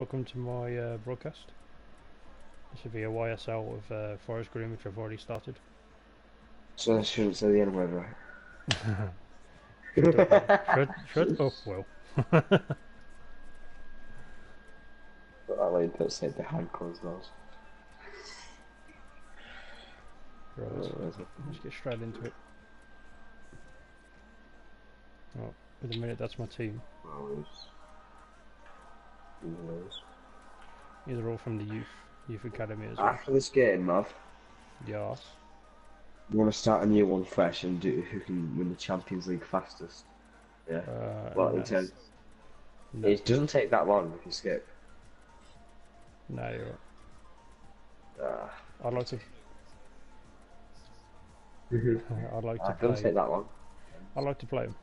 Welcome to my uh, broadcast. This should be a YSL of uh, Forest Green, which I've already started. So I shouldn't say the N word, right? Shut up, shut, shut up, Will. But that way don't say behind closed doors. Right, let's, let's get straight into it. Oh, in a minute, that's my team. Oh, knows? These are all from the youth, youth academy as well. After this game, Mav, Yes. you want to start a new one fresh and do who can win the Champions League fastest. Yeah. Uh, well, no, in terms, no, it doesn't take that long if you skip. no, you're right. Uh, I'd like to. I'd like to it doesn't take that long. I'd like to play him.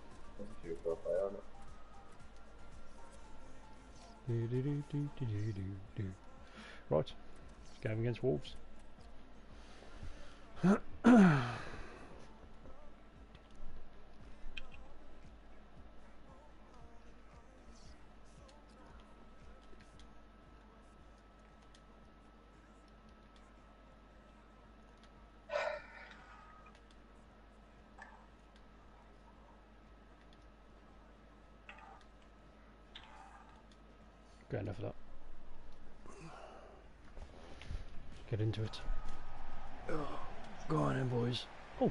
Right, game against Wolves. Good enough of that. Get into it. Oh, go on in, boys. Oh,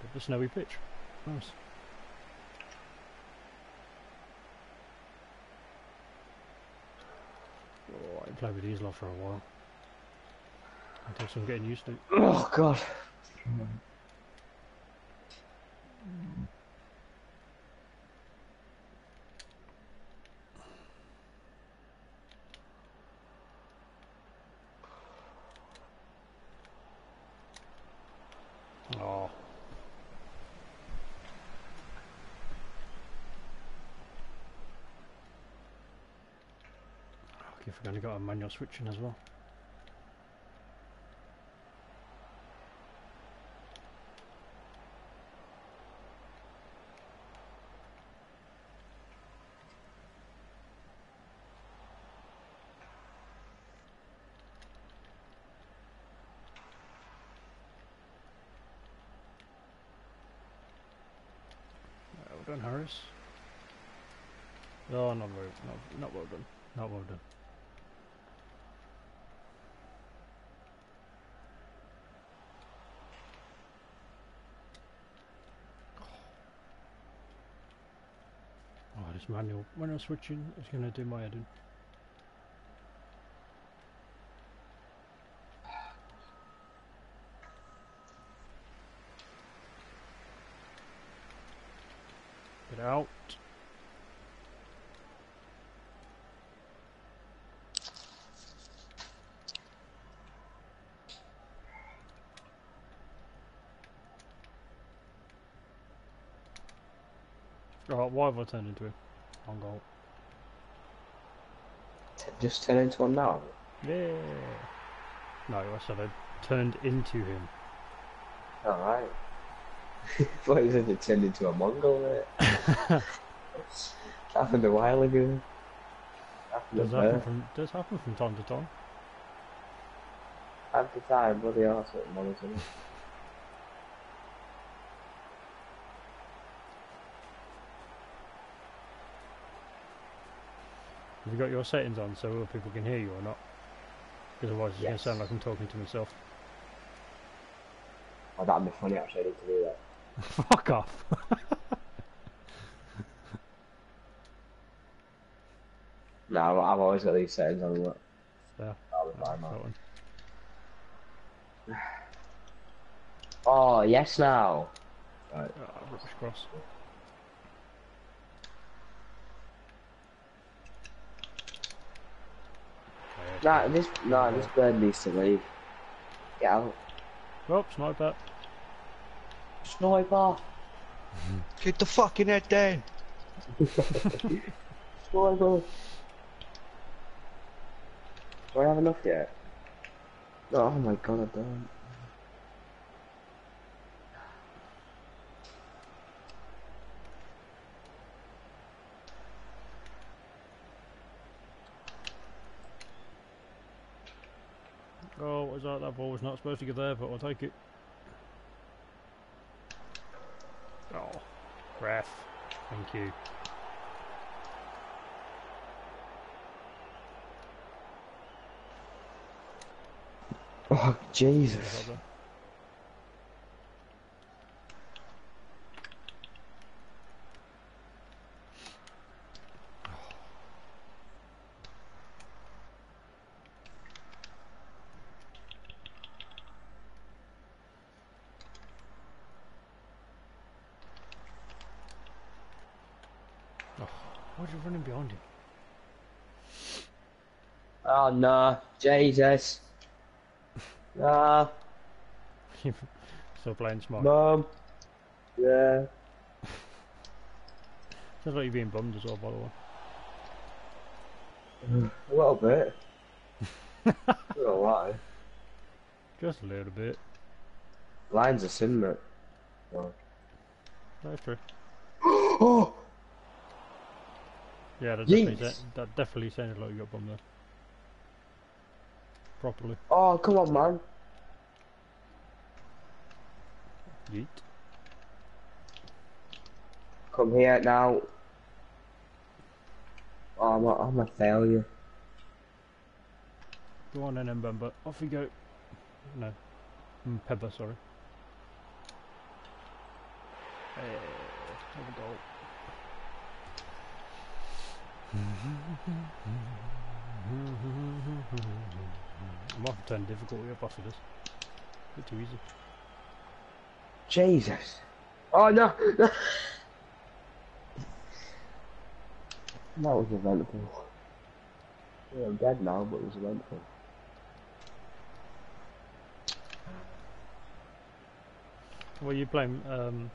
bit of a snowy pitch. Nice. Oh, I ain't played with these lot for a while. I Until I'm getting used to. it. Oh God. Oh. Okay, if we're going to got manual switching as well. Well done, Harris. Oh, not very, not, not well done. Not well done. Oh, When I'm switching it's going to do my head in. Get out. Oh, why have I turned into him? On goal. Just turn into one now. Yeah. No, I said I turned into him. Alright. What is it? It turned into a Mongol, mate. happened a while ago. Does happen from does happen from time to time. At the time, bloody arse at Monaghan. Have you got your settings on so other people can hear you or not? Because otherwise it's going to sound like I'm talking to myself. Oh, that'd be funny actually, I need to do that. Fuck off. No, I've, always got these settings on. Look. There. That'll be That fine, man. one. Oh, yes now. Right. Ah, rubbish cross. Nah, this, nah, this bird needs to leave. Get out. Oh, sniper. Sniper! Get the fucking head down. Sniper! Do I have enough yet? Oh my god, I don't. what was that? That ball was not supposed to go there, but I'll take it. Oh, ref. Thank you. Oh, Is Jesus. Why'd you running behind him? Ah, oh, no. Jesus. No. Still playing smart. Mum. Yeah. Sounds like you're being bummed as well, by the way. Mm, a little bit. Not gonna lie. Just a little bit. Line's a sin, mate. Oh. That's true. oh! Yeah, that definitely, that definitely sounded like you got bummed there. Properly. Oh, come on, man. Yeet. Come here now. Oh, I'm a, I'm a failure. Go on then, Mbemba. Off you go. No. Mm, Pepper, sorry. Hey, have a goal. I might have to turn difficulty up after this. bit too easy. Jesus. Oh, no. no. That was eventful. Yeah, I'm dead now, but it was eventful. What are you playing, um,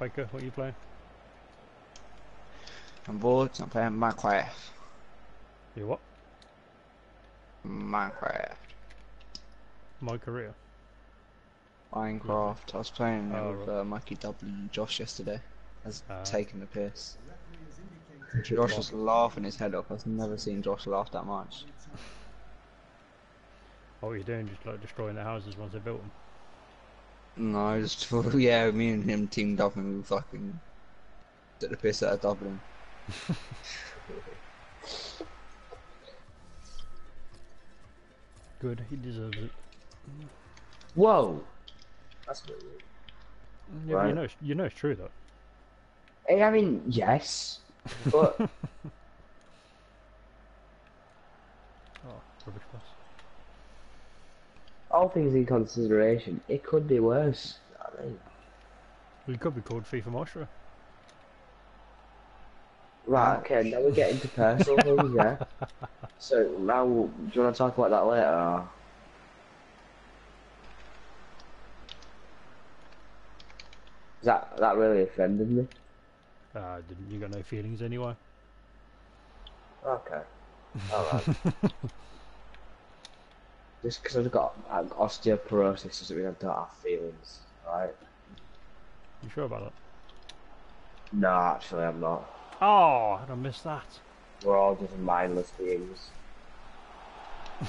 Baker? What are you playing? I'm bored. so I'm playing Minecraft. You what? Minecraft. My career. Minecraft. I was playing Oh, with right. uh, Mikey Dublin and Josh yesterday. I was Ah. taking the piss. Josh was laughing his head off. I've never seen Josh laugh that much. What are you doing? Just like destroying the houses once they built them? No, just yeah, me and him teamed up and we fucking took the piss out of Dublin. Good, he deserves it. Whoa! That's a bit weird. Yeah, but you know, you know it's true though. Hey, I mean, yes, but Oh, rubbish pass. all things in consideration, it could be worse. I mean, Well, it could be called FIFA Maestro. Right, okay, now we're getting to personal things, yeah? So, now, do you want to talk about that later? Or? That, that really offended me. Ah, didn't you got no feelings anyway? Okay. Alright. Just because I've got uh, osteoporosis doesn't mean I don't have feelings, right? You sure about that? No, actually, I'm not. Oh, I missed that. We're all just mindless beings.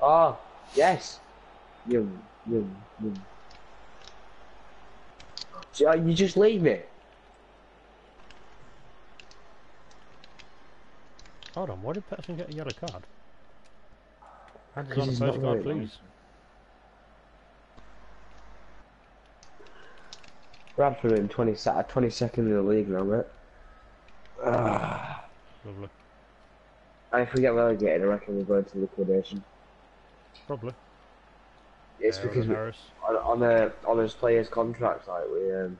oh, yes! You, you, yum. So, uh, You just leave me. Hold on, why did Petson get a yellow card? Hands Because on a he's not postcard, very please. Bradford in 20 sa- 22nd in the league now, mate. Lovely. And if we get relegated, I reckon we're going to liquidation. Probably. It's Yeah, because we, on, on a on his players' contracts, like we um,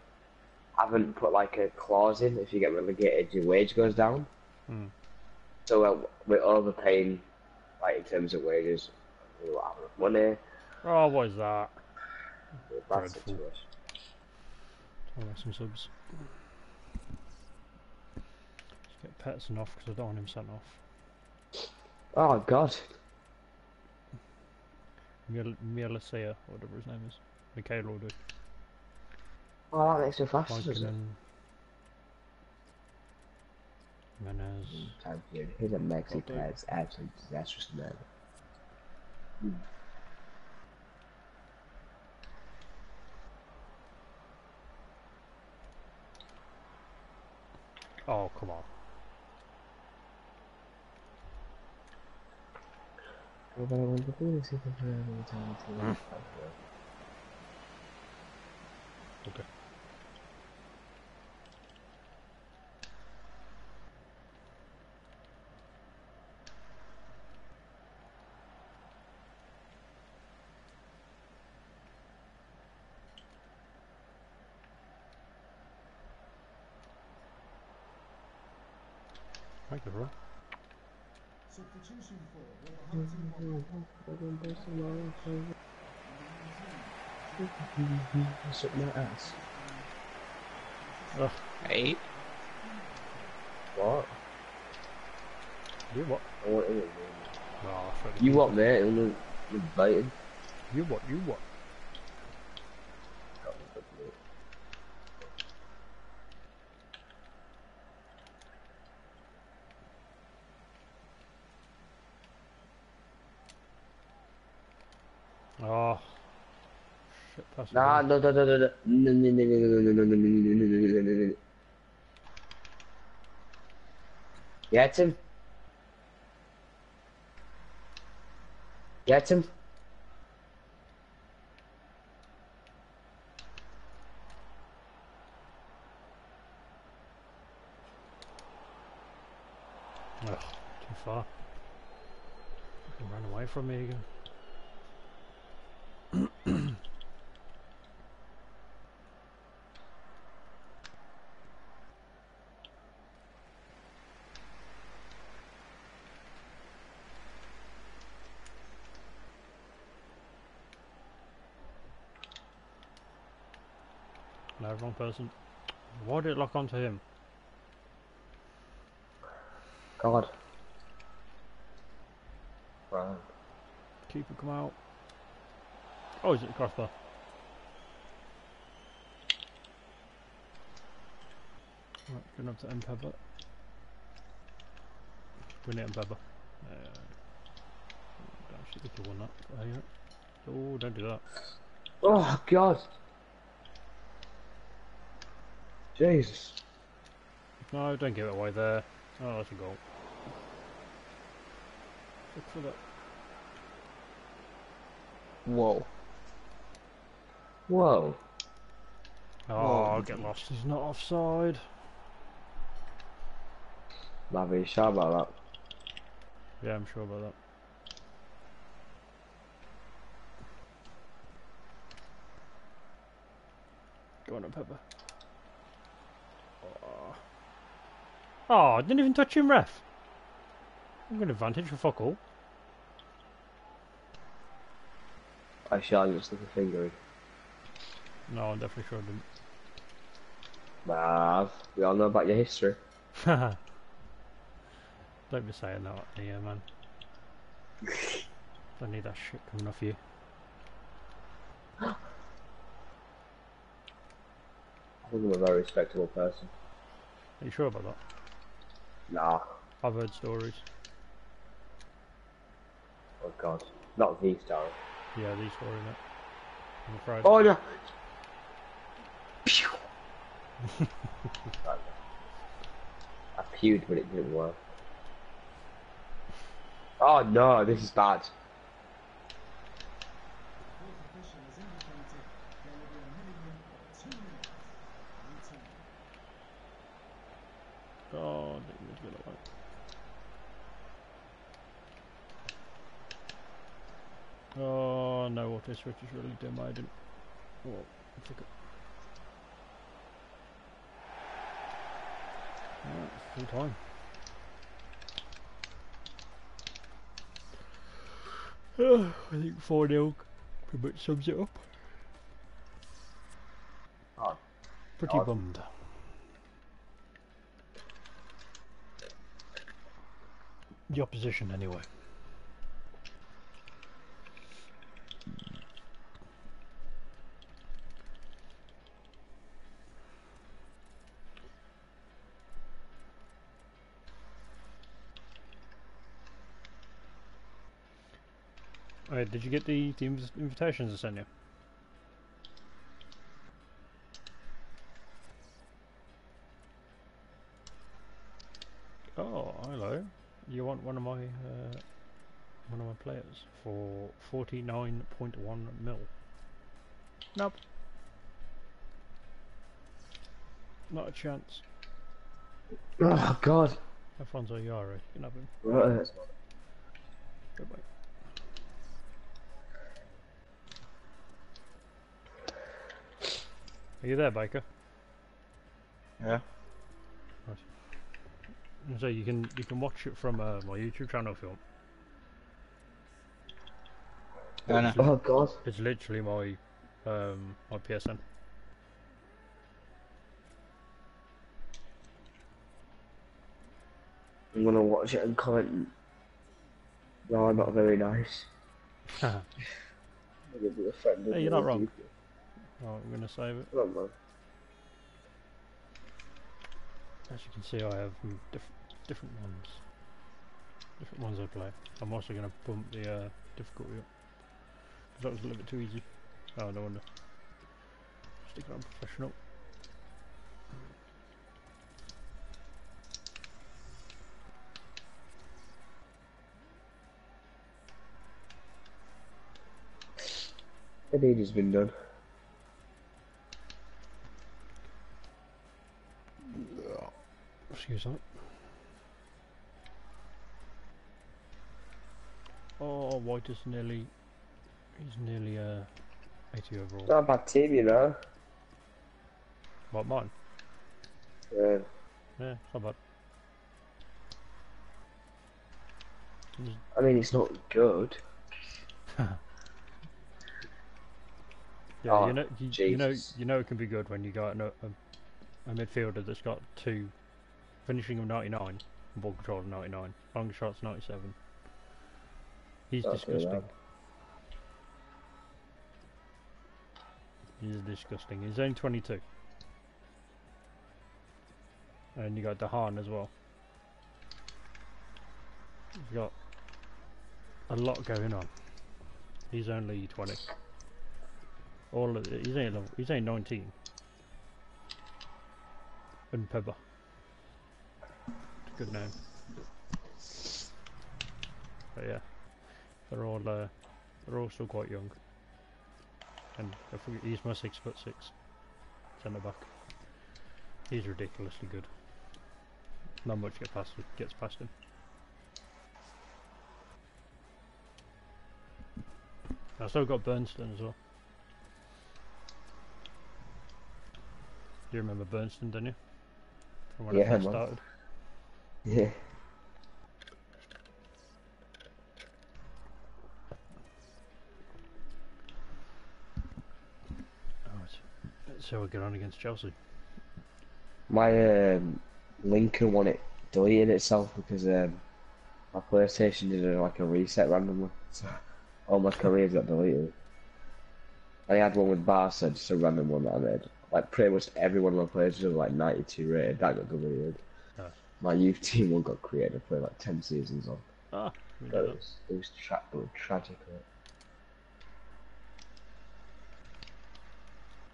haven't put like a clause in. If you get relegated, your wage goes down. Hmm. So uh, we're overpaying, like in terms of wages. We don't have enough money. Oh, what is that? We're in a bad Dreadful. situation. I'll make some subs. Let's get Petson off because I don't want him sent off. Oh God! Mielicea, whatever his name is. Mikhail will do. Oh, that makes me faster. doesn't it? Raikkonen. Jimenez. Time period. Here's a Mexi Okay. pads. Absolutely disastrous man. Oh, come on. Hmm. Okay. gonna bust my ass. I shut my ass. Ugh, I ate. What? You what? Oh, it is. Oh, nah, you what, mate? Invited. You what? You what? It Nah, no, no, no, no, no, no, no, no, no, no, no, no, no, no. Get him. Get him. Ugh, too far. Fucking ran away from me again. Person. Why did it lock onto him? God. Right. Keeper come out. Oh, is it the crossbar? Right, going up to Mpebba. Win it Mpebba. Uh, don't actually think you won that. Oh. Oh, don't do that. Oh, God. Jesus. No, don't give it away there. Oh, that's a goal. Look for that. whoa. Whoa. Oh, Whoa. get lost. He's not offside. Lavi, sure about that? Yeah, I'm sure about that. Go on, Pepper. Oh. Oh, I didn't even touch him, ref. I'm got advantage for fuck all. I shall just look a finger in. No, I'm definitely sure I didn't. Mav, we all know about your history. Don't be saying that, yeah, man. Don't need that shit coming off you. I think I'm a very respectable person. Are you sure about that? Nah. I've heard stories. Oh, God. Not these stories. Yeah, these stories, mate. I'm afraid. Oh, no. I pewed, but it didn't work. Oh no, this is bad. Oh, I didn't mean to get that way. Oh no, auto switch is really dim. I didn't. Oh, I forgot. Alright, full time. I think 4 0 pretty much sums it up. Oh, Pretty God. bummed. The opposition, anyway. Did you get the, the inv- invitations I sent you? Oh, hello. You want one of my uh, one of my players for forty nine point one mil? Nope. Not a chance. Oh God. Alfonso Yara, you can have him. Right. Goodbye. Are you there, Baker? Yeah. So you can you can watch it from uh, my YouTube channel if you want. I know. Oh God. It's literally my um my PSN. I'm gonna watch it and comment. No, I'm not very nice. I'm gonna be offended. Hey, you're not wrong. I'm gonna save it. Come on, man. As you can see, I have diff different ones. Different ones I play. I'm also gonna bump the uh, difficulty up. 'Cause that was a little bit too easy. Oh, no wonder. Stick it on professional. The deed has been done. Excuse that. Oh, White is nearly. He's nearly uh, 80 overall. Not a bad team, you know. What, mine? Yeah. Yeah, it's not bad. I mean, it's not good. Yeah, Oh, you know, you, you know, you know, it can be good when you got a, a, a midfielder that's got two, finishing of 99, and ball control of 99, long shots 97. He's That's disgusting. He's disgusting. He's only 22. And you got Dahan as well. He's got a lot going on. He's only 20. All of he's only level, he's only 19. And Pebba. Good name. But yeah, they're all uh, they're all still quite young. And I forget, he's my six foot six centre back. He's ridiculously good. Not much get past gets past him. I still got Bernstein as well. You remember Bernstein, don't you? From when Yeah, I first started. Yeah. Alright. Let's see how we get on against Chelsea. My um, Lincoln one it deleted itself because um, my PlayStation did a, like a reset randomly. So all my careers got deleted. I had one with Barca, just a random one that I made. Like pretty much every one of my players was like 92 rated. That got deleted. My youth team one got created. I played like 10 seasons on. Ah, we But did it was, it was, tra- tragic. right?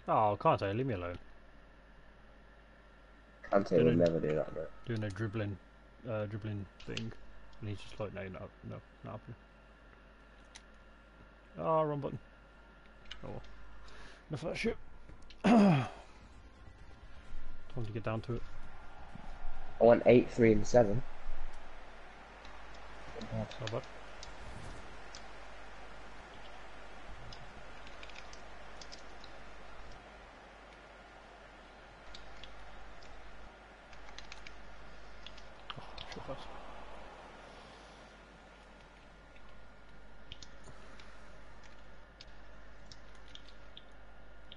Oh, can't I? Leave me alone. Can't say we'll Didn't- never do that, mate. Doing a dribbling, uh, dribbling thing, and he's just like, no, no, no, not happening. Oh, wrong button. Oh, enough of that shit. Time to get down to it. I went 8, 3, and 7. It's not bad.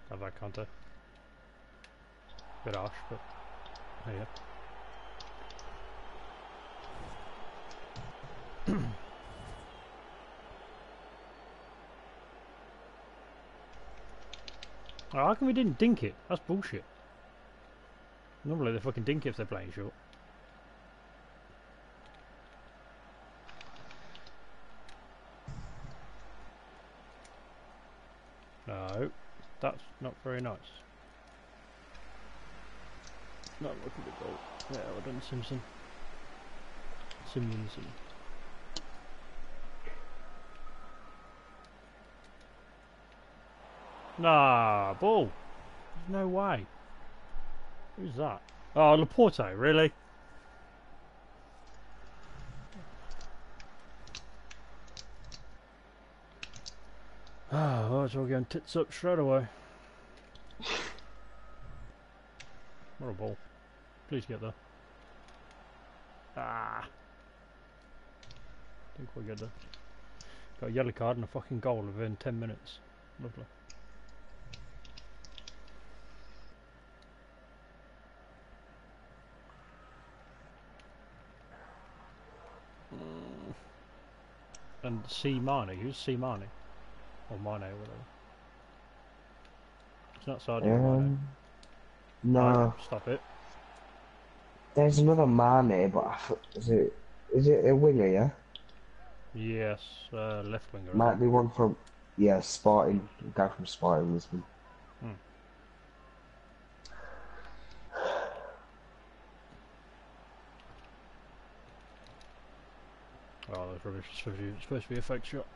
Have that counter. Bit harsh, but yeah. I how come we didn't dink it? That's bullshit. Normally they fucking dink it if they're playing short. No, that's not very nice. Not looking at goal. Yeah, well done, Simpson. Simpson. Nah, ball. There's no way. Who's that? Oh, Laporte, really? Oh, might as well go tits up straight away. What a ball. Please get there. Ah. Didn't quite get there. Got a yellow card and a fucking goal within 10 minutes. Lovely. And C Marnie, who's C Marnie? Or or whatever. It's not Mane. Um, no, Stop it. there's another Mane, but I f- is it is it a winger? Yeah, Yes, uh, left winger. Might be one from yeah Sporting, a guy from Sporting Lisbon. Oh, that's rubbish. It's supposed to be, supposed to be a fake shot.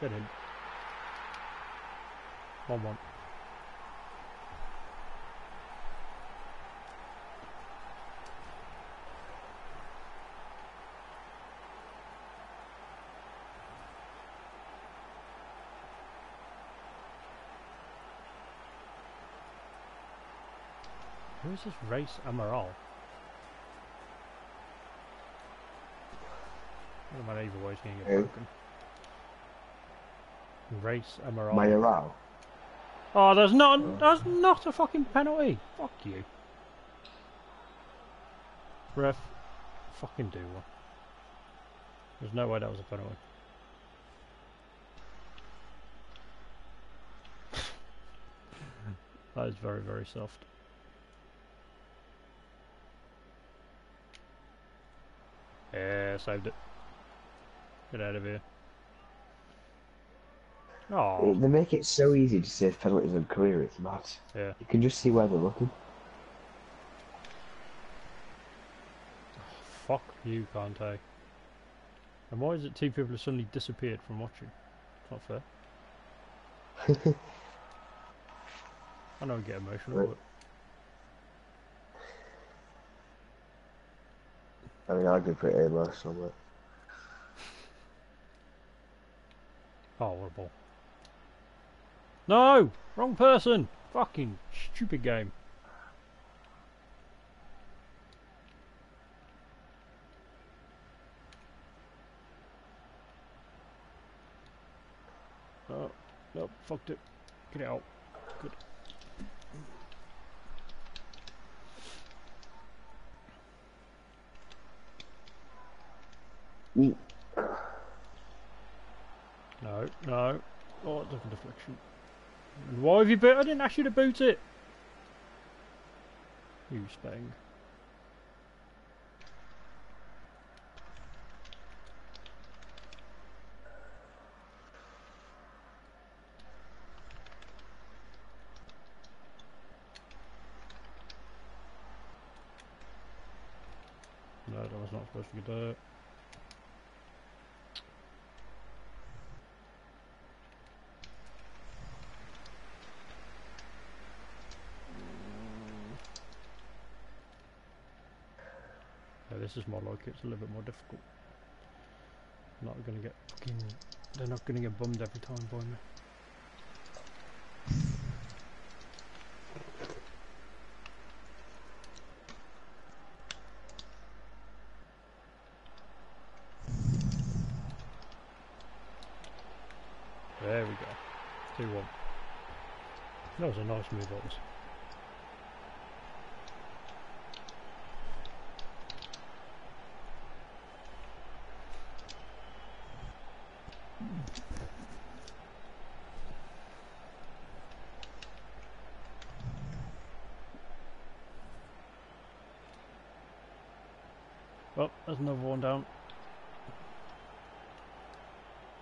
Get in. One one. Who is this race Amaral? I don't mind either way, it's going to get broken. Race Amaral. Mayoral. Oh, there's not. That's not a fucking penalty. Fuck you. Ref, fucking do one. There's no way that was a penalty. that is very, very soft. Yeah, saved it. Get out of here. Oh, They make it so easy to save penalties in career. It's mad. yeah. You can just see where they're looking. Fuck you, can't I? And why is it two people have suddenly disappeared from watching? It's not fair. I know I get emotional, Right. I mean, I get pretty emotional, but but... Oh, what a ball. No! Wrong person! Fucking stupid game. Oh, no, fucked it. Get out. Good. No, no. Oh, it's like a deflection. Why have you boot? I didn't ask you to boot it. You spang. No, that was not supposed to be there. This is more like it. It's a little bit more difficult. Not gonna get fucking. They're not gonna get bummed every time by me. There we go. 2 1. That was a nice move, that was. Oh, there's another one down.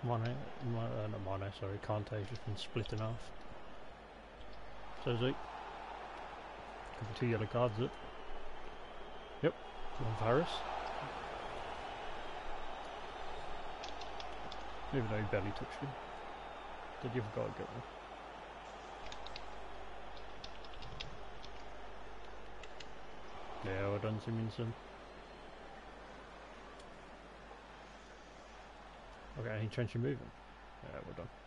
Mane, Mane, uh, not Mane, sorry, Kante's just been split in. So he. Could be two yellow cards, it? Yep, one for. Even though he barely touched him. Did you forgot to get one? Yeah, well done, Simonson. Okay, any you're moving? Yeah, we're done.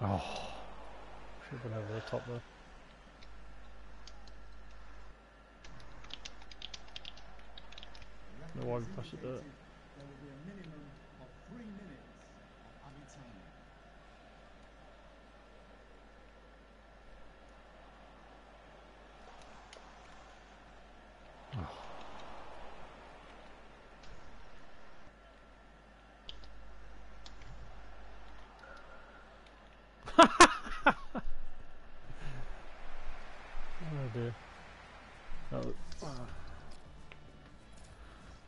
Oh, should have been over the top there. No, one pass it there? There will be a minimum of three minutes of added time. Oh dear. Oh, ah.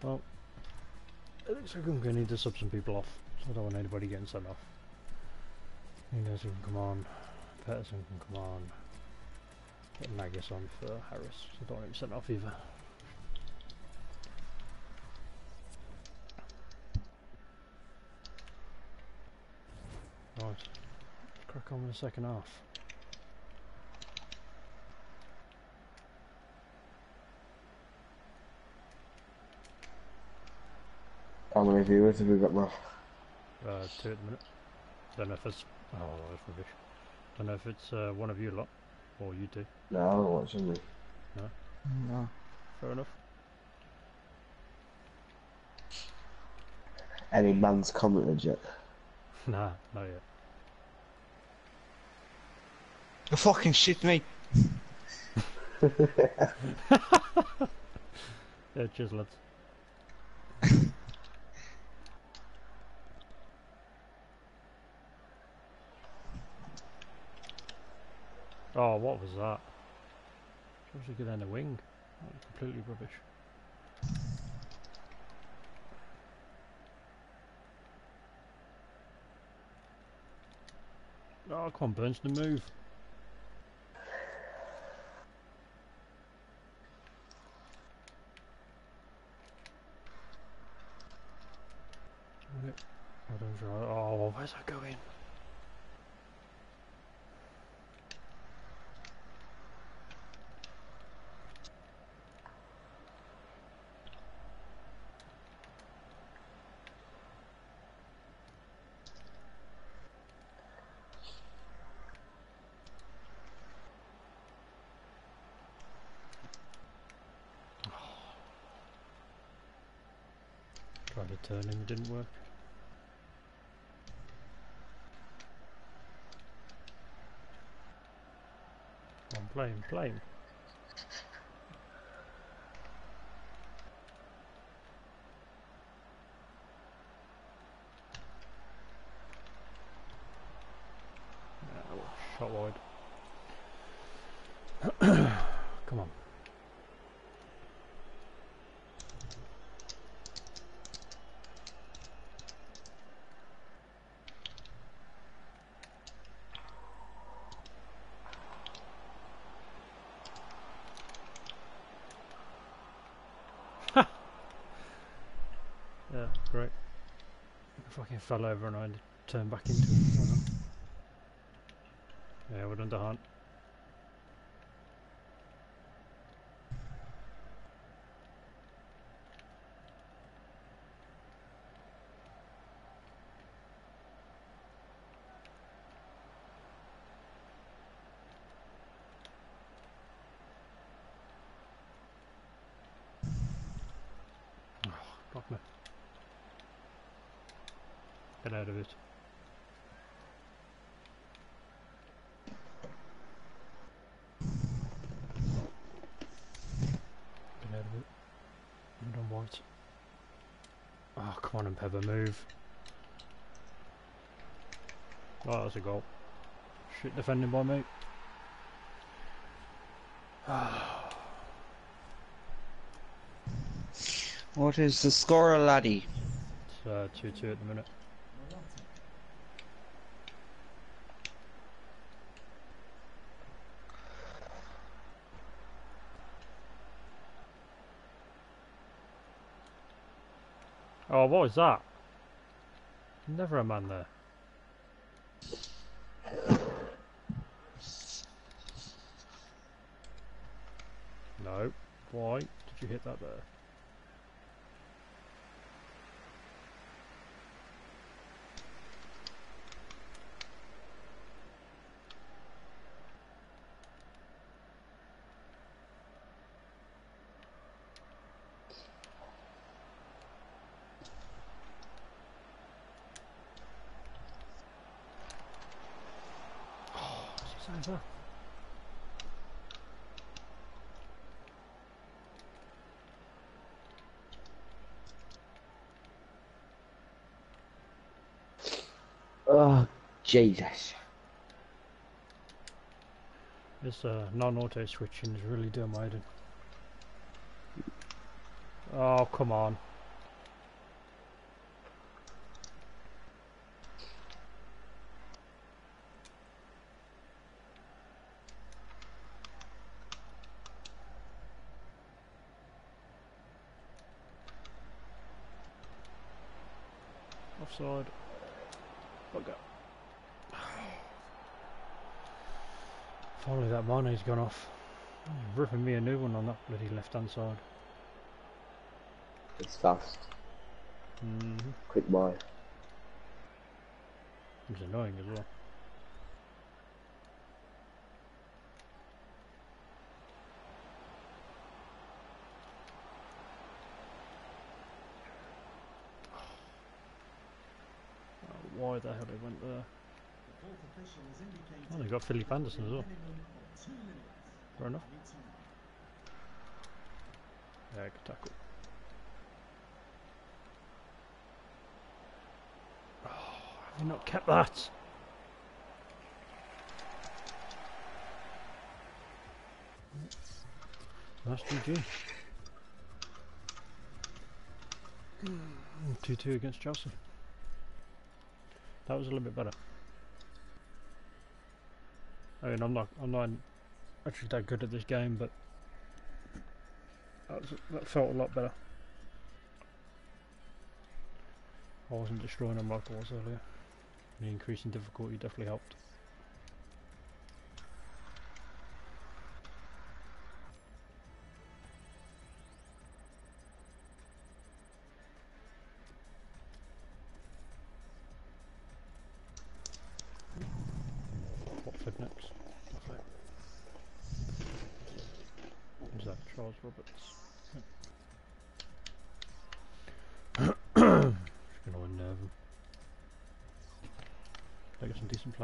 Well, looks I'm going to need to sub some people off. So I don't want anybody getting sent off. Inez can come on. Peterson can come on. Get Nagus on for Harris. I don't want him sent off either. Right. Crack on with the second half. How many viewers have we got now? Uh, two at the minute. Don't know if it's. Oh, that's rubbish. Don't know if it's uh, one of you lot or you two. No, I don't watching me. No. No. Fair enough. Any man's commented yet? nah, not yet. You fucking shit me. Yeah, cheers, lads. Oh, what was that? Supposed to get in a wing. That was completely rubbish. Oh, come on, Burns, to move. Know. Oh, oh, where's that going? Tried to turn him, it didn't work. Come on, play him, play him. Yeah, well, shot wide. Come on. Yeah, great. I fucking fell over and I turned back into. Yeah, we're done to Hunt. come on and move. Oh, that's a goal. Shit defending by me. what is the score, laddie? It's 2-2 uh, at the minute. Oh, what was that? Never a man there. No. Why did you hit that there? What's he saying there? Oh, Jesus. This uh, non-auto switching is really doing my head. Oh, come on. Offside. Bugger. Finally that Mane's gone off. Ripping me a new one on that bloody left hand side. It's fast. Mm -hmm. Quick boy. It's annoying as well. Oh, why the hell they went there? The fourth official has indicated Oh, they got Philip Anderson as well. Fair enough. Yeah, good tackle. Oh, have you not kept that? That's GG. 2 2 against Chelsea. That was a little bit better. I mean, I'm not, I'm not actually that good at this game, but that, was, that felt a lot better. I wasn't destroying them like I was earlier. The increase in difficulty definitely helped.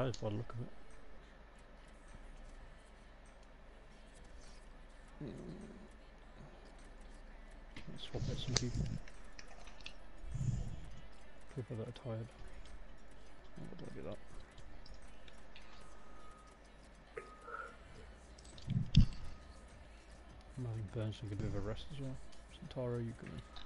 Some by the look of it. Let's swap out some people. People that are tired. Oh, I do that? Think Burns can give a bit of a rest as well. Santaro, you can.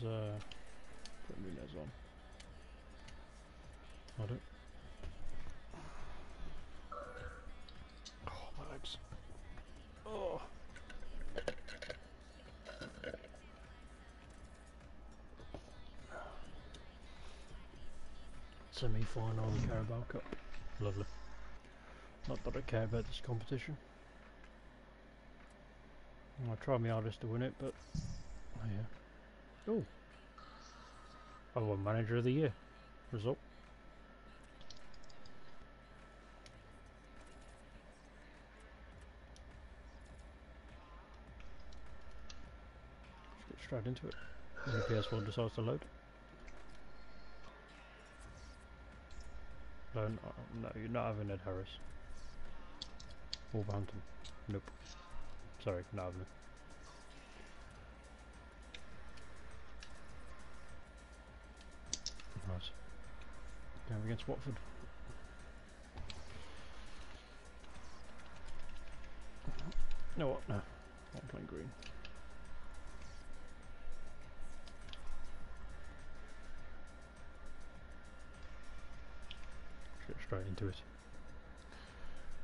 There's uh, put Nunez on. I don't. Oh my legs. Oh. Semi-final of the Carabao Cup. Lovely. Not that I care about this competition. I try my hardest to win it, but oh yeah. Oh, I won Manager of the Year. Result. Let's get straight into it. When the PS4 decides to load. No, no, uh, no, you're not having Ed Harris. Wolverhampton. Nope. Sorry, not having it. Game against Watford. No, what? No. Not playing green. Get straight into it.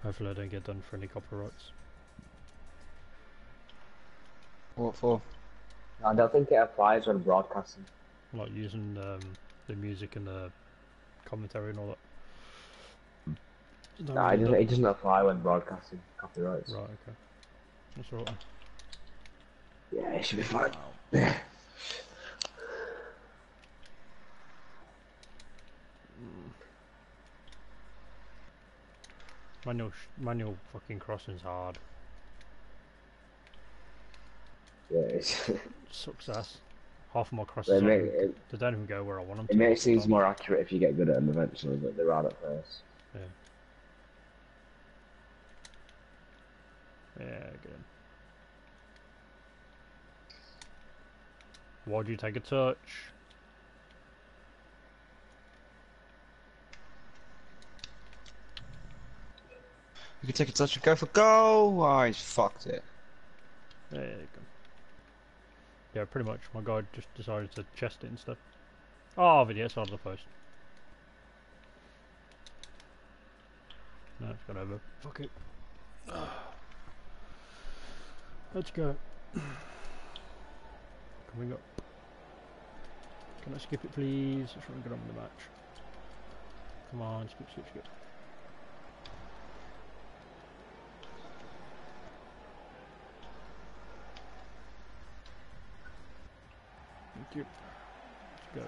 Hopefully I don't get done for any copyrights. What for? I don't think it applies when broadcasting. Like using um, the music and the commentary and all that. Don't Nah, it doesn't, it doesn't apply when broadcasting copyrights. Right, okay. That's all right. Yeah, it should be fine. Manual, sh- manual fucking crossing's hard. Yeah, it's, Sucks ass. Half of my it, crosses make, don't, it, they don't even go where I want them to. it makes half the things time. more accurate if you get good at them eventually, but they're hard at first. Yeah, Yeah, good. Why'd you take a touch? You can take a touch and go for goal. Oh, he's fucked it. There you go. Yeah, pretty much. My guy just decided to chest it instead. Oh, video it's on the post. No, it's gone over. Fuck it. Let's go. Coming up. Can I skip it, please? Let's try and get on with the match. Come on, skip, skip, skip. You. Go.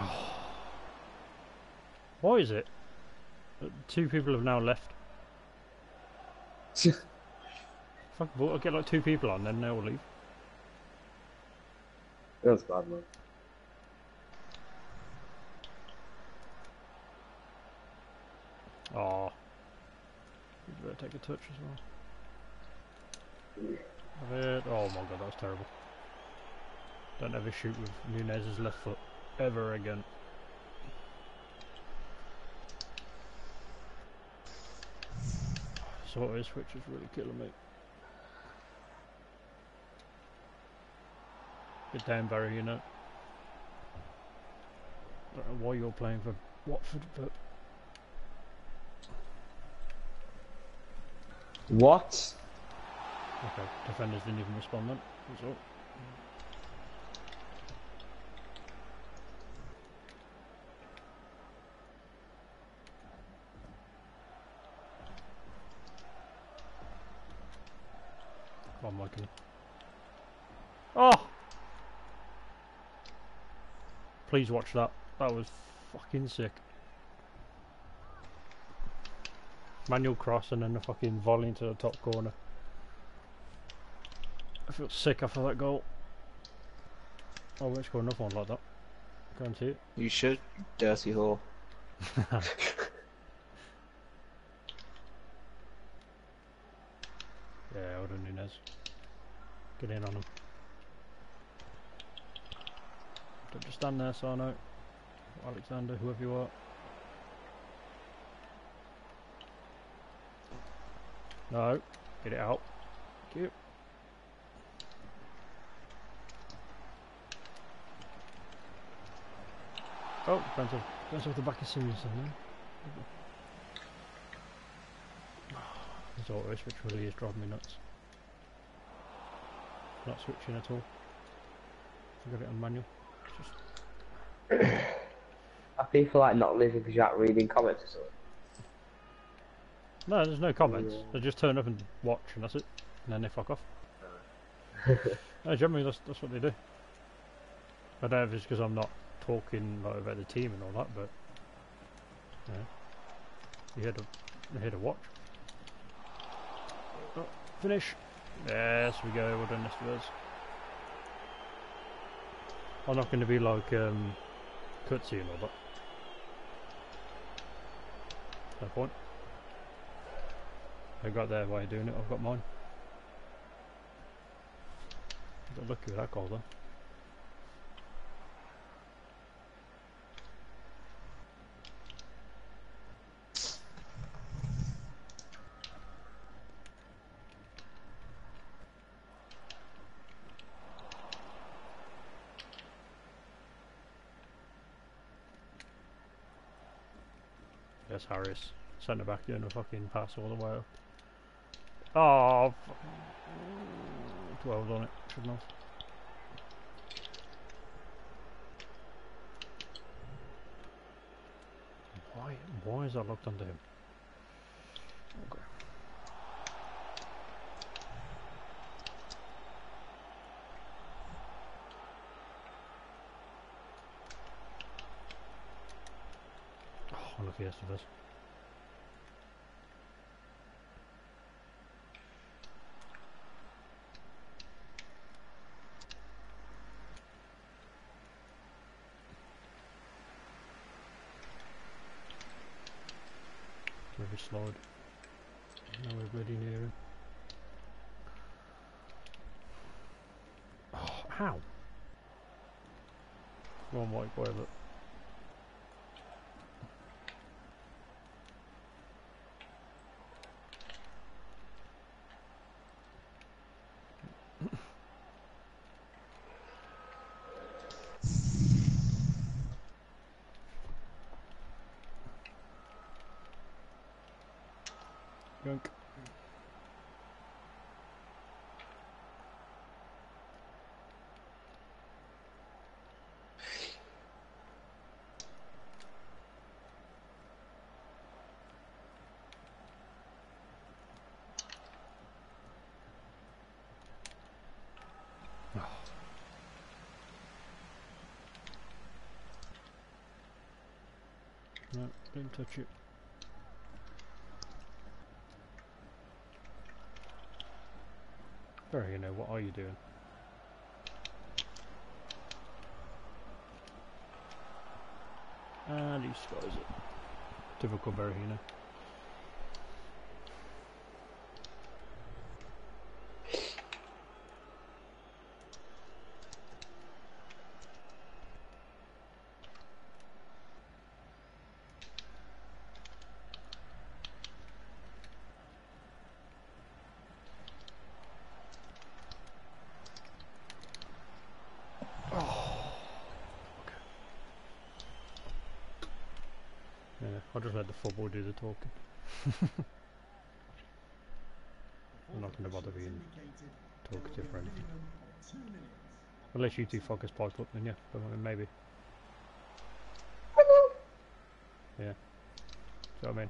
Oh. Why is it? that Two people have now left. Fuck, I'll get like two people on, then they'll leave. That's bad, man. Oh. Better take a touch as well. It. Oh my god, that was terrible. Don't ever shoot with Nunez's left foot ever again. So his switch is really killing me. Get down, Barry, you know. Don't know why you're playing for Watford, but What? Okay, defenders didn't even respond then. That's all. Come on, Michael. Oh! Please watch that. That was fucking sick. Manual cross and then the fucking volley into the top corner. I feel sick after that goal. Oh, let's score another one like that. Guarantee it. You should, you dirty whore. Yeah, done, Nunez. Get in on him. Don't just stand there, Sano. Alexander, whoever you are. No, get it out. Thank you. Oh, bounce off, bounce off the back of Simmons then. Eh? His auto switch really is driving me nuts. Not switching at all. Forgot it on manual. It's just Are people like not leaving because you're not reading comments or something? No, there's no comments. Yeah. They just turn up and watch, and that's it. And then they fuck off. no, generally that's that's what they do. I don't know if it's because I'm not talking like, about the team and all that, but yeah, you're here to you're here to watch. Oh, finish. Yes, we go. Well done, Nestor. I'm not going to be like um, cutscene all that. No point. I got their way of doing it, I've got mine. Got lucky with that goal though. Yes, Harris. Centre back doing a fucking pass all the way up. Oh, f- 12 on it, shouldn't have. Why, why is that locked onto him? Okay. Oh, unlucky Estevez. Maybe slide. Now we're bloody near him. Oh, how? On, Mike, whatever. Gunk. No, didn't touch it. Very, you know, what are you doing? And he scores it. Typical Berahino. Yeah, I'll just let the football do the talking. I'm not gonna bother being talkative or anything. Unless you two fuckers pipe up, then yeah, but I mean, maybe. Yeah. So I mean,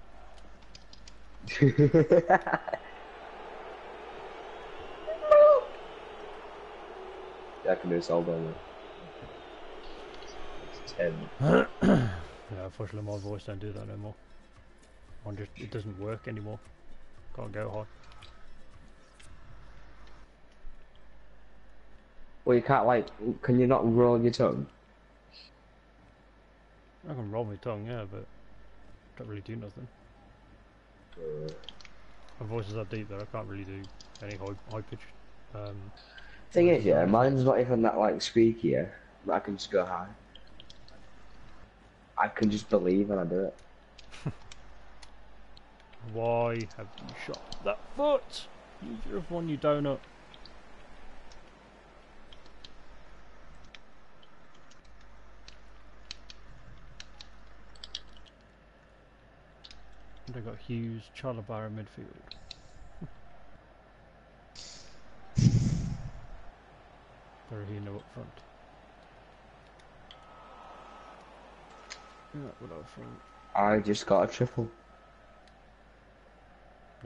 I can do this all day. man. It's ten. yeah, unfortunately my voice don't do that no more. Just, it doesn't work anymore. Can't go high. Well, you can't like. Can you not roll your tongue? I can roll my tongue, yeah, but don't really do nothing. My voice is that deep that I can't really do any high, high pitch. Um, Thing is, yeah, mine's not even that like squeaky. But I can just go high. I can just believe and I do it. why have you shot that foot? You should have won, you donut. And I got Hughes, Chalabar in midfield. Berahino up front. Yeah, up front? I just got a triple,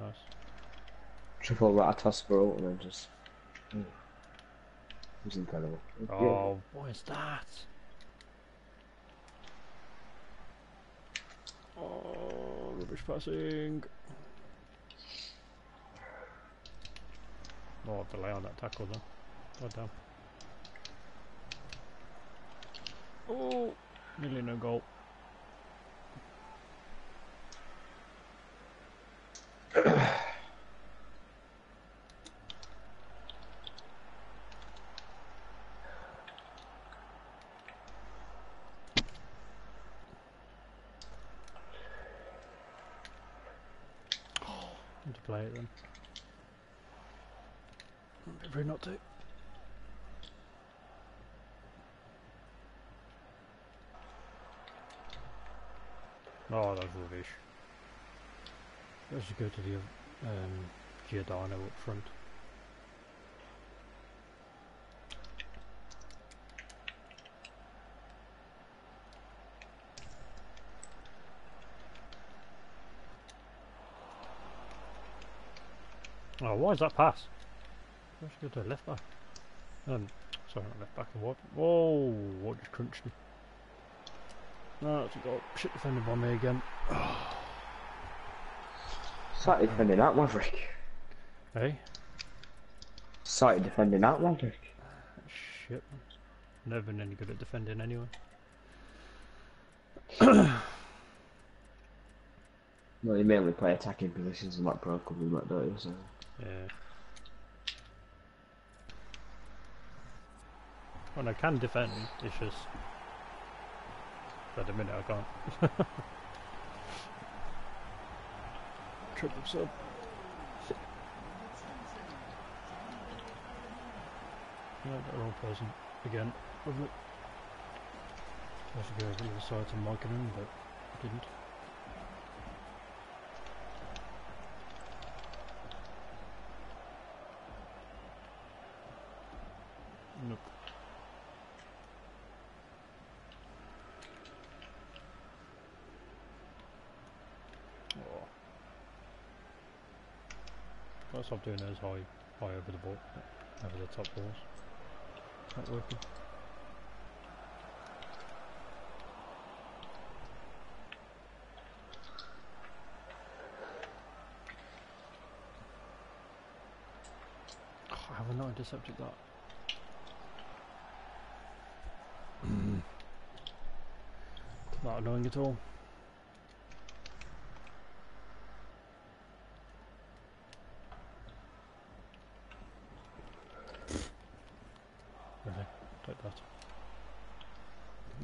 Nice. triple Ratatospero, and then just. Mm. It was incredible. Oh, what is that? Oh, rubbish passing. Oh, delay on that tackle though. God damn. Oh, nearly no goal. Not to. Oh, that's rubbish. Let's just go to the um, Giordano up front. Oh, why is that pass? Let's go to left back. Um, sorry, not left back. What? Whoa! What just crunched me? No, it's a goal. Shit defended by me again. Started defending that Maverick. Hey, Started defending that Maverick. shit. Never been any good at defending anyway. Well, you mainly play attacking positions in that pro and that, don't you? So. Yeah. Well, I can defend. It's just at the minute I can't. Triple sub. Yeah, the wrong person again. Wasn't it? I should go over to the side to Michelin, but I didn't. Nope. Oh. Gotta stop doing those high, high over the ball, over the top balls. Not working. Oh, have I not intercepted that? Not annoying at all. Really? Take that.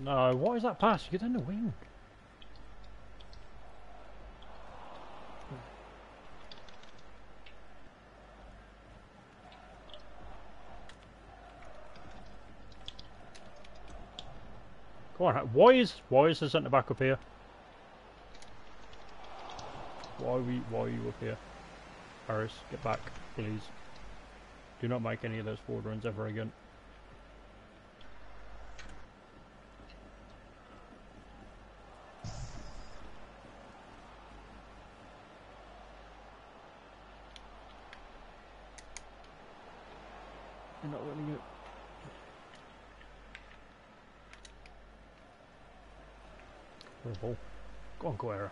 No, what is that pass? You Get in the wing. Go on, why is why is the centre back up here? Why we why are you up here? Harris, get back, please. Do not make any of those forward runs ever again. You're not letting it. For a ball. Go on, Guerra.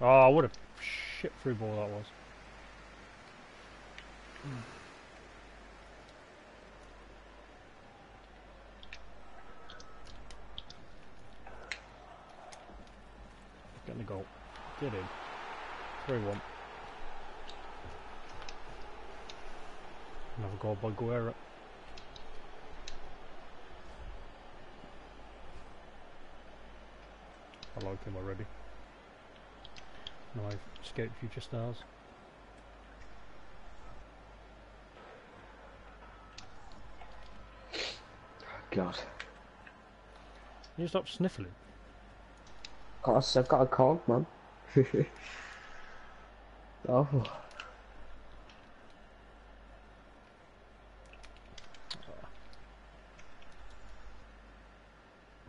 Oh, what a shit ball that was. Hmm. Get in the goal. Get in. 3 1. Another goal by Guerra. I like him already. Now I've escaped future stars. God. You stop sniffling. Got a, I've got a cold, man. oh.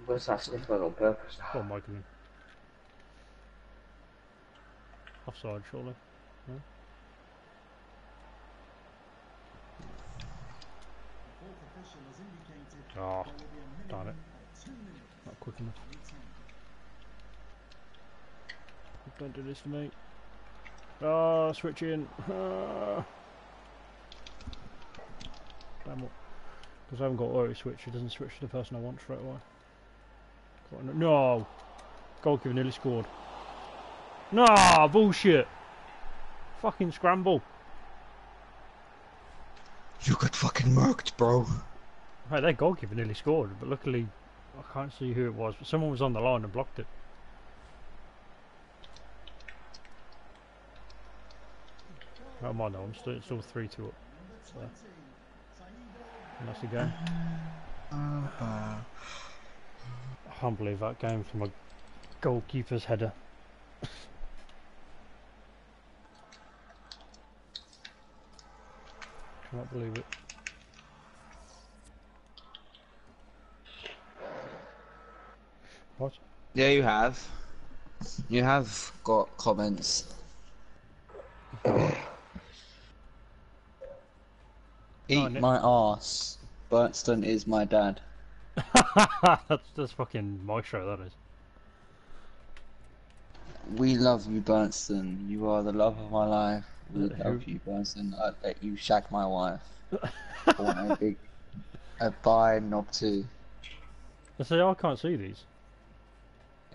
Where's that sniffling on purpose Oh my on, Michael. Offside, surely. Indicated Oh, darn it. Not quick enough. Don't do this to me. Ah, switch in. Ah. Damn it. Because I haven't got auto switch, it doesn't switch to the person I want straight away. No! Goalkeeper nearly scored. Nah, bullshit. Fucking scramble. You got fucking murked, bro. Right, their goalkeeper nearly scored, but luckily, I can't see who it was, but someone was on the line and blocked it. Oh my no, I'm still, it's still 3 2 up. So. Nice game. Uh, uh, I can't believe that game from a goalkeeper's header. Cannot believe it. What? Yeah, you have. You have got comments. Eat my ass. Burnston is my dad. that's that's fucking Maestro, that is. We love you, Burnston. You are the love of my life. We love who- you, Burnston. I'd let you shag my wife. I want a big, a bi knob too. I say I can't see these.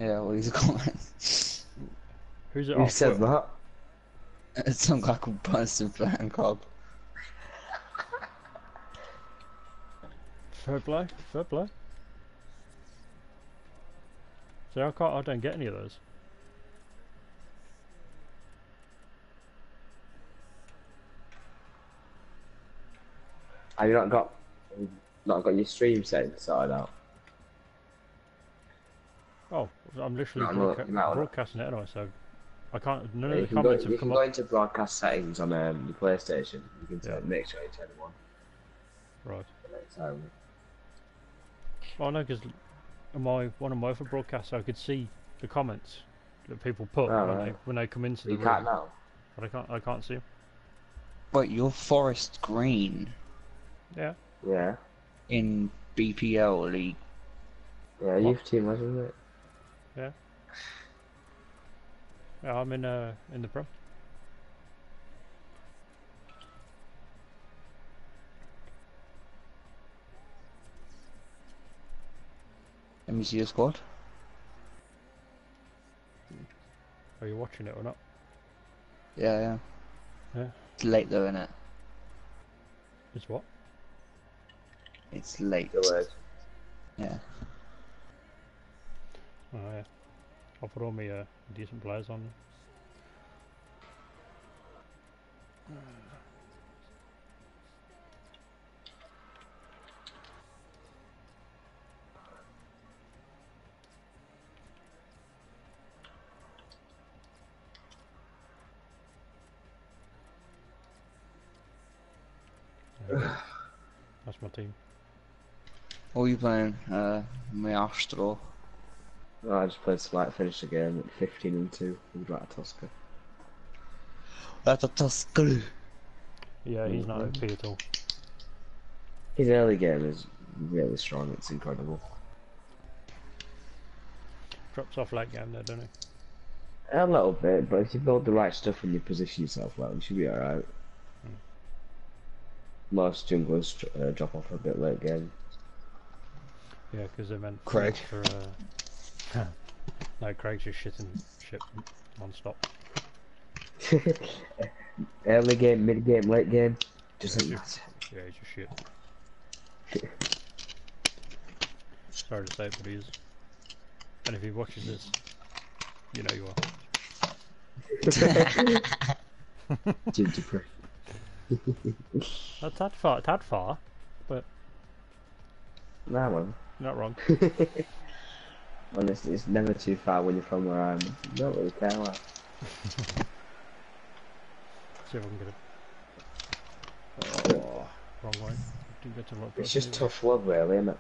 Yeah, all these comments. Who's it? Who said Will. that? It's some guy called Burnston Fan Club. Fair play, fair play. See, I can't. I don't get any of those. Have you not got not got your stream settings sorted out? Oh, I'm literally No, no, broadca- no, no. broadcasting it anyway, so I can't. None Yeah, of you the can, go, comments you have can come go into broadcast settings on um, your PlayStation. You can Yeah. make sure you turn them on. Right. So, Oh no, because my one of my other broadcasts, I could see the comments that people put Oh, when right. they when they come into the you room, can't now. but I can't. I can't see them. Wait, you're Forest Green Yeah. Yeah, in BPL League. yeah, youth team wasn't it? Yeah, I'm in uh in the pro. Let me see your squad. Are you watching it or not? Yeah, yeah. Yeah. It's late though, innit? It's what? It's late. The word. Yeah. Oh yeah. I'll put all my uh, decent players on. That's my team. What are you playing? Uh, Maestro. No, I just played Slight, finished the game at 15 and 2 with Ratatoska. That's a Tuscany. Yeah, he's not. OP at all. His early game is really strong, it's incredible. Drops off late game there, doesn't he? A little bit, but if you build the right stuff and you position yourself well, you should be alright. Most junglers uh, drop off a bit late game. Yeah, because they meant Craig. for uh, no, Craig's just shitting shit non-stop. Early game, mid game, late game, doesn't Yeah. matter. Yeah, he's just shit. Sorry to say it, but he is. And if he watches this, you know you are. Ginger prick. A that far, that far, but... Nah, not wrong. Honestly, it's never too far when you're from where I'm. Don't really care. Like. See if I can get it. Oh, wrong way. Didn't get to right It's just tough love, really, isn't it?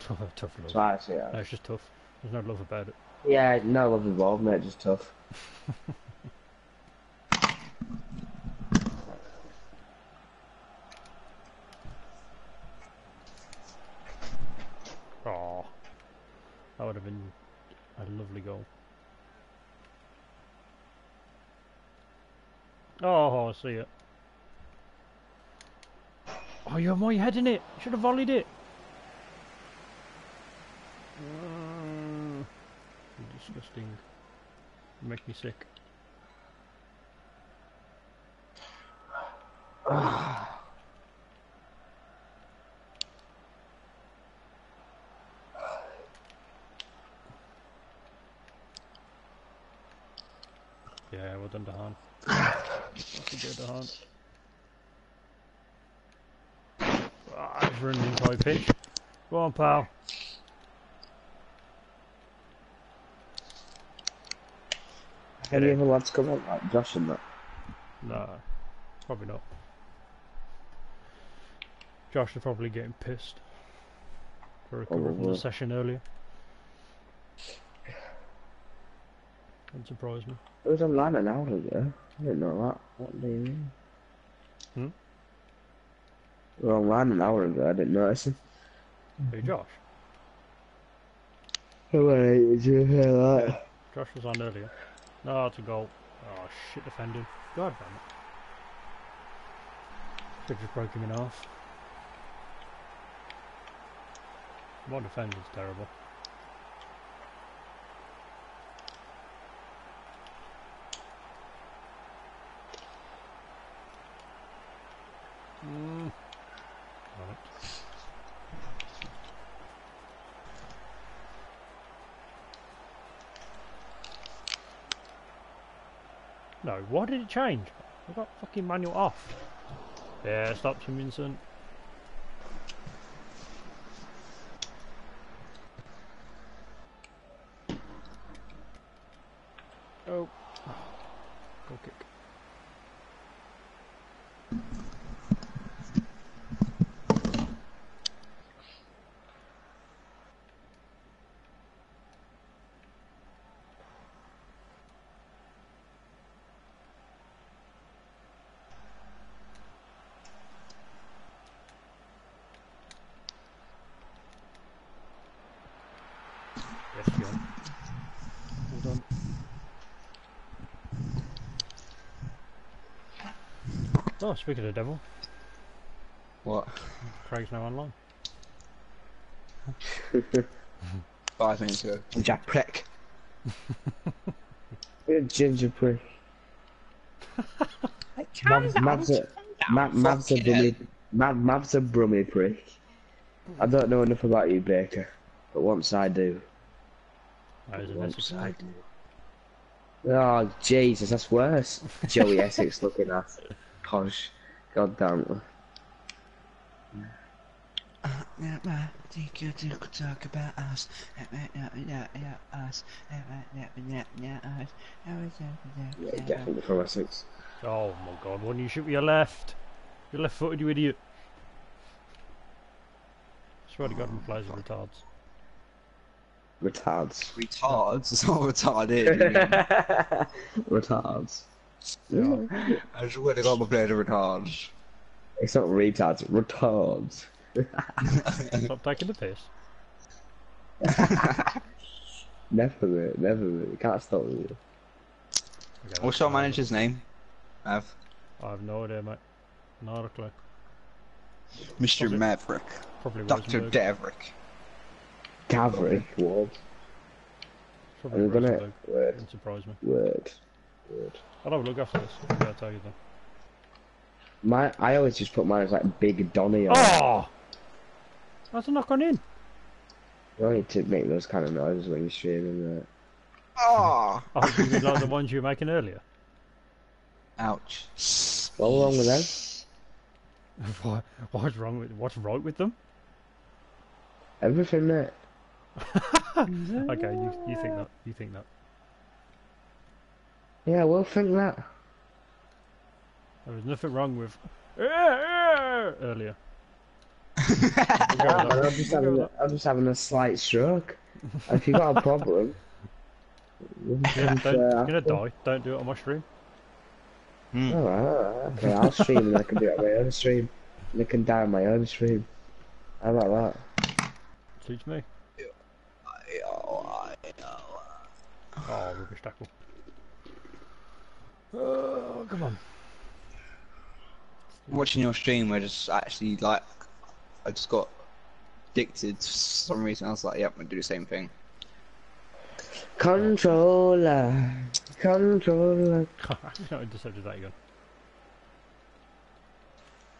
tough love. That's why I see it. No, it's just tough. There's no love about it. Yeah, no love involved, mate. Just tough. Oh, that would have been a lovely goal. Oh, I see it. Oh, you're my head in it. Should have volleyed it. Mm, disgusting. You make me sick. Yeah, well done, Dahan. That's a good hunt. Ah, he's running into high pitch. Go on, pal. Any other lads come on like Josh and that? Nah, probably not. Josh is probably getting pissed for recovering from the session earlier. Wouldn't surprise me. It was online an hour ago. I didn't know that. What do you mean? Hmm? We were online an hour ago. I didn't notice him. Hey, Josh. Oh, wait, did you hear that? Josh was on earlier. No, it's a goal. Oh, shit, defending. God damn it. Should just broke him in half. My defending's terrible. Why did it change? I got fucking manual off. Yeah, stop him, Vincent. Oh. Goal kick. Yes, John. Well done. Oh, speaking of the devil, What? Craig's now online. Five minutes ago. Jack prick. You're a ginger prick. Mav's, Mav's a, Mav, Mav's a Fucking brummy, Mav, Mav's a brummy prick. I don't know enough about you, Baker, but once I do, That is a once Essex I lad. do. Oh, Jesus, that's worse. Joey Essex looking at. Posh. God damn it. Yeah. Think you two could talk about us. Yeah, yeah, yeah, yeah, us. Yeah, yeah, yeah, yeah, us. Yeah, yeah, Yeah, yeah, definitely from Essex. Oh my god, why don't you shoot with your left? You're left footed, you idiot. swear to god, my players are retards. Retards. Retards? It's not retarded. Retards. I swear to God, my players are retards. It's not retards, retards. Stop taking the piss. Never, mate, never, mate. Can't stop with you. Okay, What's that's your fine. manager's name? Av. I have no idea, mate. Not a clue. Mr. Probably- Maverick. Probably Dr. Rosenberg. Daverick. Gavrick, word. Probably I'm gonna, Rosenberg. word, Wouldn't surprise me. word, word. I'll have a look after this. Yeah, I'll tell you then. My, I always just put mine as like Big Donny on. Oh! That's a knock on in. You don't need to make those kind of noises when you're streaming, mate. Oh! Oh, you mean like the ones you were making earlier? Ouch. What's wrong with them? what, what's wrong with What's right with them? Everything, mate. Okay, you, you think that. You think that. Yeah, we'll think that. There was nothing wrong with earlier. Yeah, man, I'm just having, a, I'm just having a slight stroke. If you got a problem, Yeah, don't, uh, you're gonna die. Don't do it on my stream. Hmm. Alright, alright, okay, I'll stream and I can do it on my own stream. And I can die on my own stream. How about that? Teach me. Oh, rubbish tackle. Oh, come on. Watching your stream, I just actually like, I just got addicted for some reason. I was like, yep, I'm gonna do the same thing. Controller, controller. I've not intercepted that again.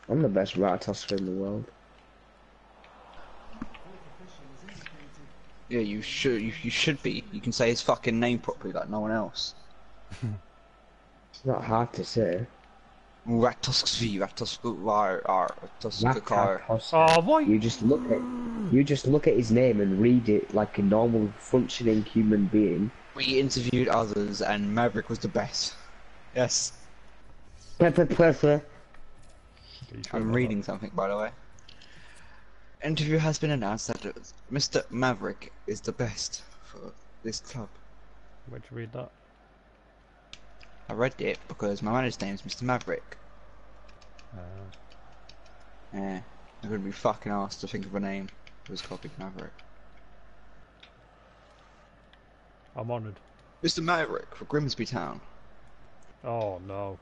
I'm the best rat tosser in the world. Yeah, you should. You, you should be. You can say his fucking name properly like no one else. It's not hard to say. Ratoskvi, Ratoskvar, Ratoskakar. Ratakos. Oh, why? You just look at you just look at his name and read it like a normal functioning human being. We interviewed others and Maverick was the best. Yes. Pepper pepper. Are you sure I'm reading something by the way. Interview has been announced that Mr. Maverick is the best for this club. Where'd you read that? I read it because my manager's name is Mr. Maverick. Uh, Yeah. I'm gonna be fucking asked to think of a name for his copy Maverick. I'm honoured. Mr. Maverick for Grimsby Town. Oh no.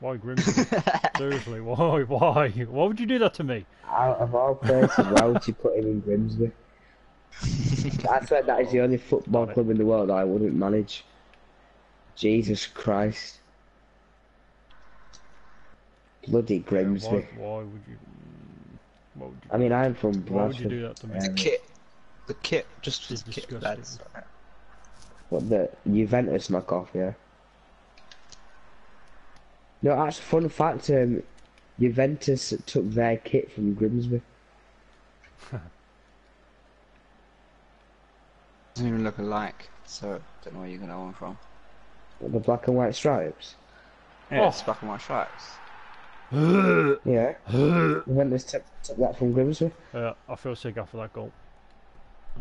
Why Grimsby? Seriously, why? Why? Why would you do that to me? Out of all places, why would you put him in Grimsby? I swear that is the only football club in the world that I wouldn't manage. Jesus Christ. Bloody Yeah, Grimsby. why, why would you? Why would you? I mean, I'm from why would you do that to me? The Um, kit. The kit, just the kit, disgusting. lads. What the Juventus knockoff, yeah. No, that's a fun fact. Um, Juventus took their kit from Grimsby. Doesn't even look alike, so don't know where you're gonna one from. The black and white stripes. Yeah, Oh. it's back on my tracks. Yeah, Juventus took, took that from Grimsby. Yeah, I feel sick after that goal.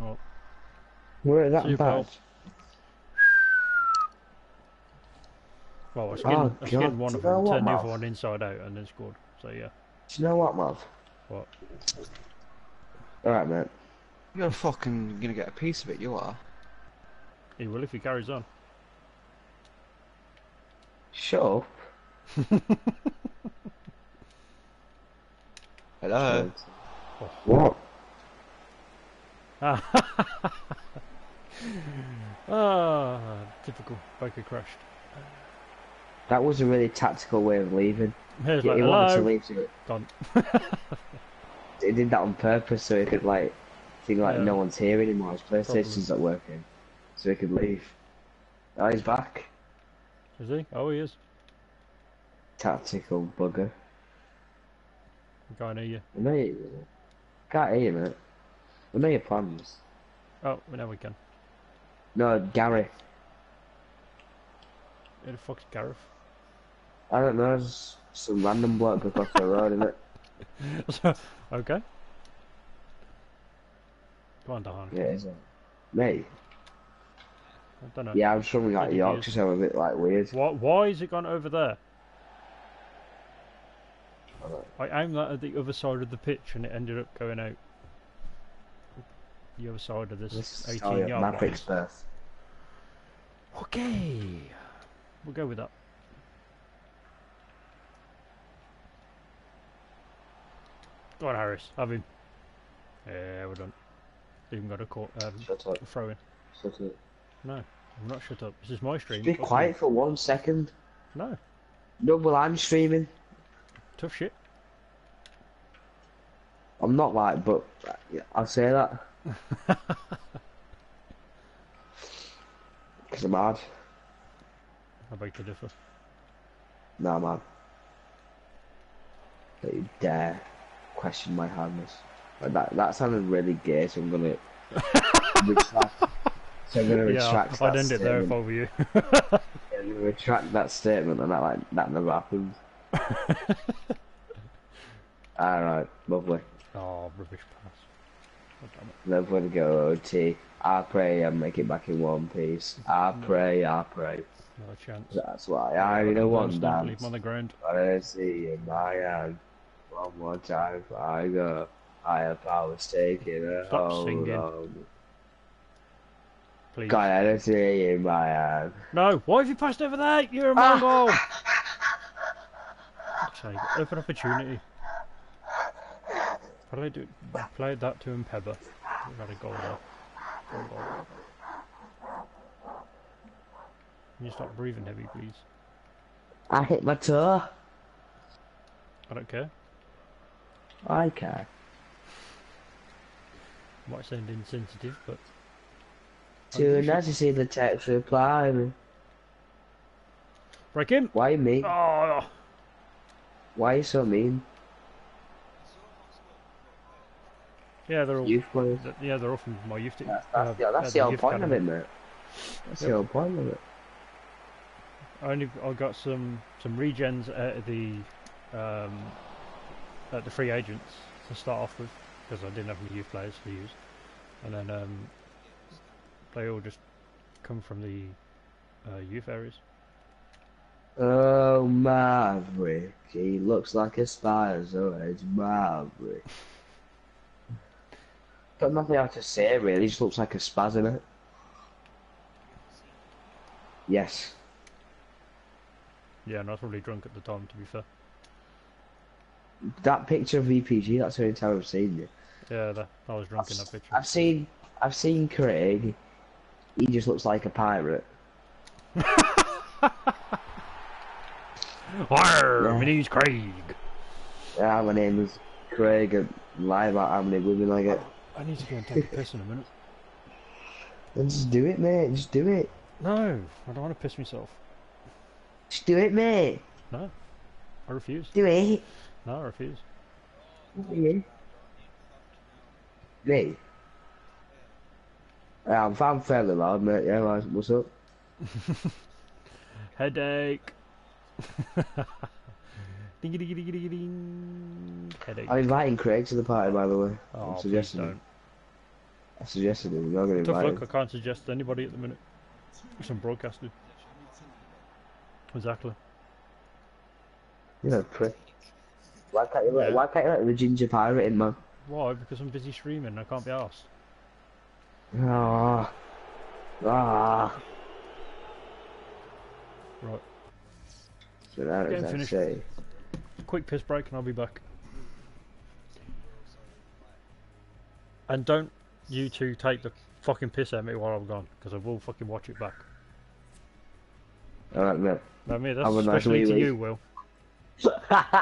Oh, Were it that Super. bad? well, I skinned, Oh, I skinned God, one do of them, what, turned the other one inside out, and then scored. So yeah. Do you know what, Mav? What? Alright, mate. You're fucking gonna get a piece of it, you are. He will if he carries on. Shut up. Hello. What? ah, typical. Baker crashed. That was a really tactical way of leaving. He like, wanted to leave so Gone. he did that on purpose so he could like think like Yeah. no one's here anymore. His PlayStation's not working, so he could leave. Now he's back. Is he? Oh, he is. Tactical bugger. Can't hear you. I know you. Can't hear you, mate. I know your plans. Oh, now we can. No, Gary. Who the fuck's Gareth? I don't know. There's some random bloke across the road, isn't it? okay. Come on, Dan. Yeah, is it? Me? I don't know. Yeah, I'm from like Yorkshire, is. a bit like weird. Why, why is it gone over there? I aimed that at the other side of the pitch and it ended up going out. The other side of this, This is 18 how yard line. birth. Okay. We'll go with that. Go on, Harris. Have him. Yeah, we're done. Even got a court, um, Shut up. throw in. Shut up. No, I'm not shut up. This is my stream. Be Fuck you. quiet for one second. No, No, well, I'm streaming. tough shit. I'm not like, but I'll say that. Because I'm mad. I beg to differ. Nah, man. Don't you dare question my hardness. Like that, that sounded really gay, so I'm gonna. So I'm gonna retract Yeah, I'd end it there if I were you. Yeah, I'm gonna retract that statement, and that like that never happened. Alright, lovely. oh, rubbish pass. Damn it. Lovely to go OT. I pray I make it back in one piece. I mm. pray, I pray. Not a chance. That's why I need a one Leave dance. him on the ground. I see in my hand. One more time I go. Higher powers taking a Stop hold singing. on Please. Got energy in my hand. No, why have you passed over there? You're a Ah. Mongol! Fuck's sake, open opportunity. Probably do, played that to Impeba. We got a goal there. Goal. Can you stop breathing heavy, please? I hit my toe. I don't care. I care. Might sound insensitive, but Too you nice to see the text reply me. break him. Why me? Oh, Why are you so mean? Yeah, they're all. Youth players. yeah, they're all from my youth team. That's, uh, that's, the, that's uh, the whole point of it, mate. That's Yep. the whole point of it. I only I got some some regens at the um, at the free agents to start off with because I didn't have any youth players to use, and then um, they all just come from the uh, youth areas. Oh, Maverick. He looks like a spider, so it's Maverick. Got nothing else to say, really. He just looks like a spaz in it. Yes. Yeah, and I was probably drunk at the time. To be fair. That picture of VPG, that's the only time I've seen you. Yeah, that, I was drunk in that picture. I've seen, I've seen Craig. He just looks like a pirate. Arr, Yeah. my name's Craig. Yeah, my name is Craig, and lie about how many women I get. I need to go and take a piss in a minute. Then just do it, mate. Just do it. No, I don't want to piss myself. Just do it, mate. No, I refuse. Do it. No, I refuse. Me? Me? Yeah, I'm, I'm fairly loud, mate. Yeah, like, what's up? Headache. ding ding ding ding ding. Headache. I'm inviting Craig to the party, by the way. Oh, I'm please suggesting don't. him. I suggested him. You're not Tough luck, I can't suggest anybody at the minute. Some broadcasting. Exactly. You know, prick. Why can't you let, Yeah. why can't you let the ginger pirate in, man? Why? Because I'm busy streaming. I can't be asked. Ah. Ah. Right. So that is Getting I finished. say. Quick piss break and I'll be back. And don't you two take the fucking piss at me while I'm gone, because I will fucking watch it back. Alright, mate. I mean, that's a nice especially to you, Will.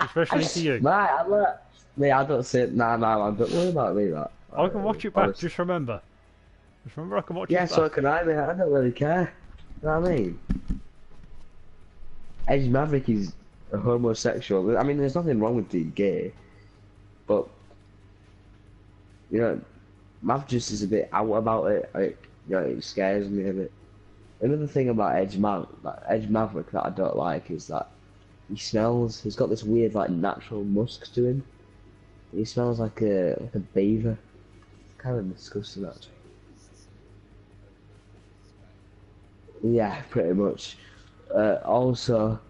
Especially to you. Mate, I'm not. Mate, I don't say. Nah, nah, man. Don't worry about me, that. I can watch it back, just remember. Just remember I can watch Yeah, back. so can I, mate. I don't really care. You know what I mean? Edge Maverick is a homosexual. I mean, there's nothing wrong with being gay, but you know, Mav just is a bit out about it. Like, you know, it scares me a bit. Another thing about Edge Mav, like Edge Maverick that I don't like is that he smells. He's got this weird, like, natural musk to him. He smells like a like a beaver. Kind of disgusting, actually. Yeah, pretty much. Uh, also,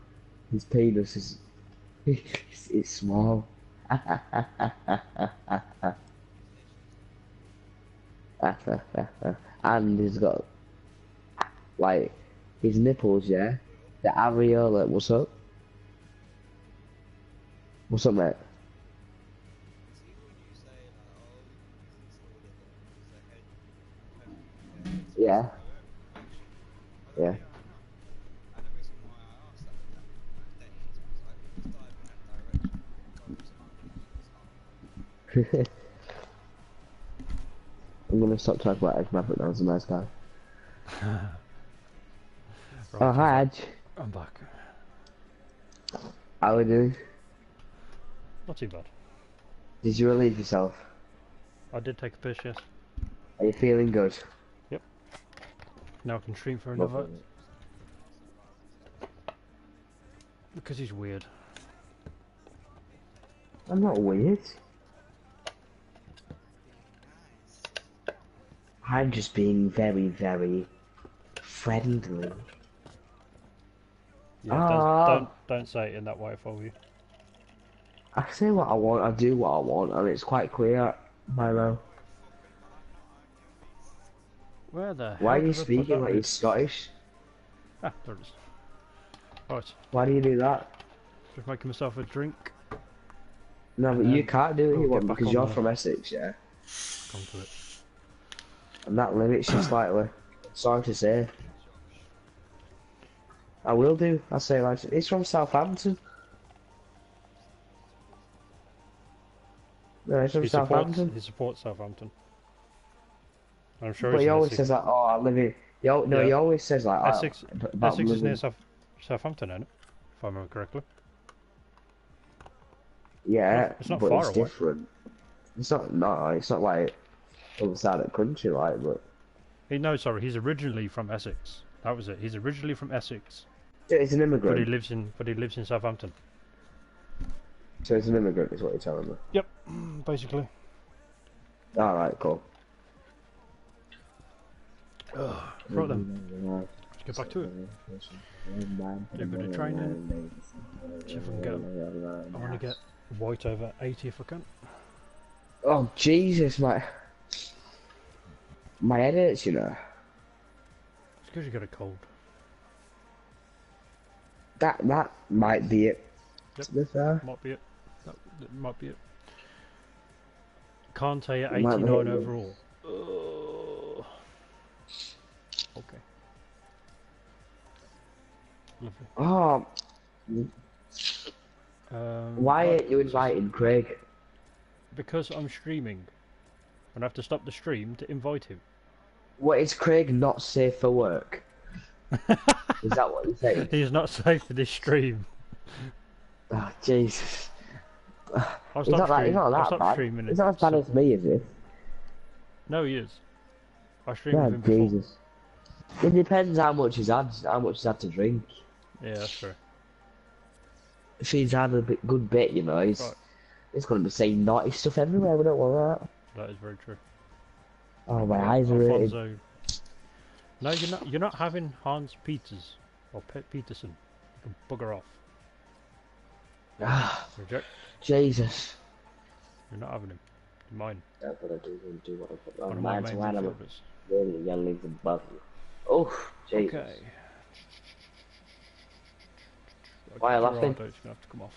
his penis is it's, it's small. and he's got like his nipples, yeah. The areola. What's up? What's up, mate? Yeah. Yeah. I'm gonna stop talking about Edge Maverick that was a nice guy. Right, Oh, hi, Edge. I'm back. How are we doing? Not too bad. Did you relieve yourself? I did take a piss, yes. Are you feeling good? Now I can stream for another. it. Because he's weird. I'm not weird. I'm just being very, very friendly. Yeah, Ah. don't, don't don't say it in that way if I were you. I say what I want, I do what I want, and it's quite clear, Milo. Where the Why are you did I put speaking like you're Scottish? Ah, there it is. Right, Why do you do that? just making myself a drink. No, but you can't do it you want because you're the- from Essex, yeah? Come to it. And that limits you slightly. Sorry to say. I will do. I say like it's from Southampton. No, it's from He supports, Southampton. he supports Southampton. I'm sure But he always says like, "Oh, I live in." He, no, he always says like, oh, Essex, Essex is near South, Southampton, isn't it? If I remember correctly. Yeah, It's not but far it's away. different. It's not no, it's not like other side of the country, like. But He, no, sorry, he's originally from Essex. That was it. He's originally from Essex, so he's an immigrant. but he lives in but he lives in Southampton. So he's an immigrant, is what you're telling me. Yep, basically. All right, cool. Right then, let's get back to it. Do a bit of training. See if I can get. I want to get white over 80 if I can. Oh Jesus, my my head hurts, you know. It's because you got a cold. That that might be it. Yep. To be. Might be it. That, that might be it. Can't tell you It might be 89 overall. Uh, Lovely. Oh, Um, why aren't you inviting Craig? Because I'm streaming. And I have to stop the stream to invite him. What is Craig not safe for work? is that what you're saying? He's not safe for this stream. Oh, Jesus. He's not, that, he's not that bad. He's not as bad so- as me, is he? No, he is. I streamed with him before. Jesus. It depends how much he's had, how much he's had to drink. Yeah, that's true. If he's had a bit, good bit, you know, he's Right. he's going to be saying naughty stuff everywhere. We don't want that. That is very true. Oh, my eyes are. Alfonso. No, you're not. You're not having Hans Peters or Pet Peterson. You can bugger off. Ah, Reject. Jesus. You're not having him. You're mine. That's what I do. do what I on of my mine, I'm really young leaves above. Oh, Jesus. Okay. Why are you laughing? Gerardo's gonna have to come off.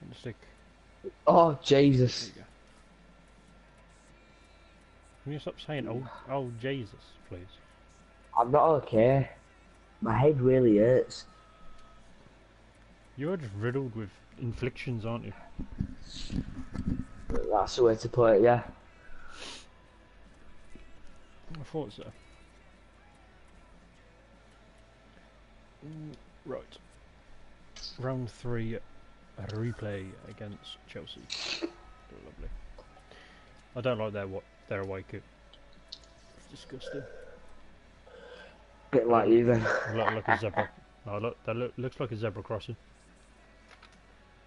And stick. Oh, Jesus. you. Can you stop saying "oh, oh Jesus," please? I'm not okay. My head really hurts. You're just riddled with inflictions, aren't you? That's the way to put it, yeah. I thought so. Right. Round three, a replay against Chelsea. Lovely. I don't like their what their away kit. It's disgusting. Bit like you then. Look, look a zebra. No, look, that look, looks like a zebra crossing.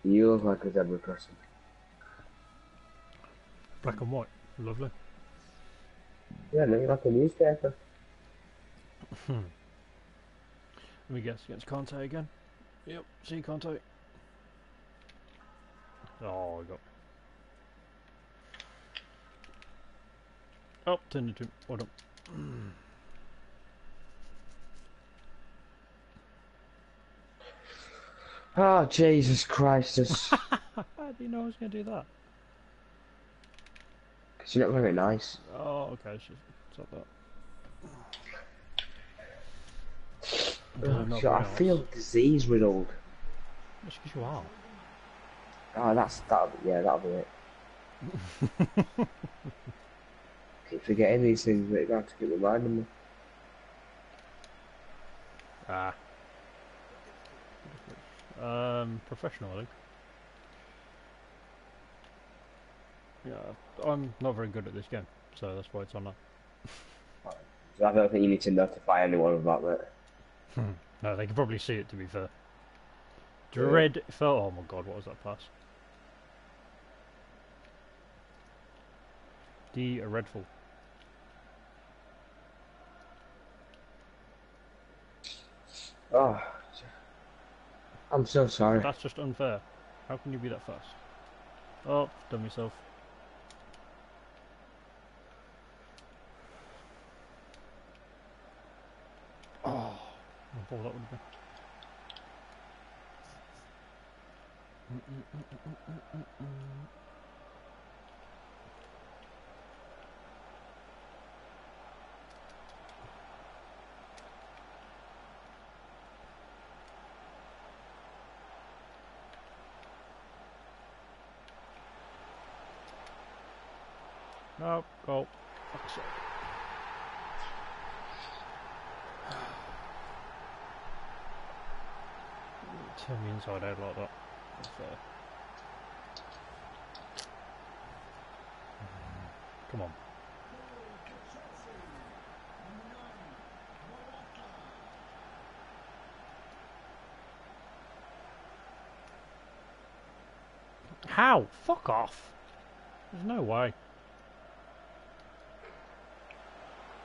You look like a zebra crossing. Black and white. Lovely. Yeah, look like a newspaper. Let me guess, against Conte again? Yep, see Conte. Oh, I got. Oh, turned into. Hold on. Oh, Jesus Christ. How do you know I was going to do that? you're not very nice. Oh, okay, it's just it's like that. Not So I feel disease riddled. That's because you are. Oh, that's that'll yeah, that'll be it. Keep forgetting these things, but you have to keep reminding me. Ah. Um, professional, I think. Yeah, I'm not very good at this game, so that's why it's on that. So I don't think you need to notify anyone about that. Hmm. No, they can probably see it to be fair. Dreadful. Oh my god, what was that pass? D a Redful. Oh, ah. I'm so sorry. That's just unfair. How can you be that fast? Oh, done myself. Ball that would have been. No, go. Fuck's sake. Turn me inside out like that. That's. Mm-hmm. Come on. How? Fuck off. There's no way.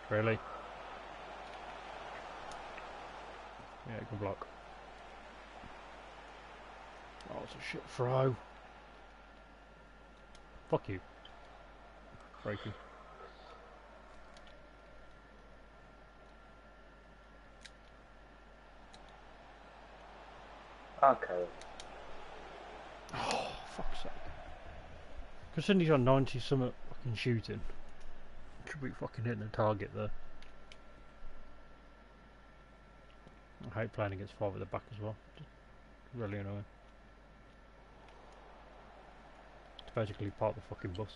Really? Yeah, good block. It's a shit throw. Fuck you. Breaking. Okay. Oh, fuck's sake. Considering he's on 90 something fucking shooting. Should be fucking hitting the target there. I hate playing against five at the back as well. Just really annoying. Basically part of the fucking bus.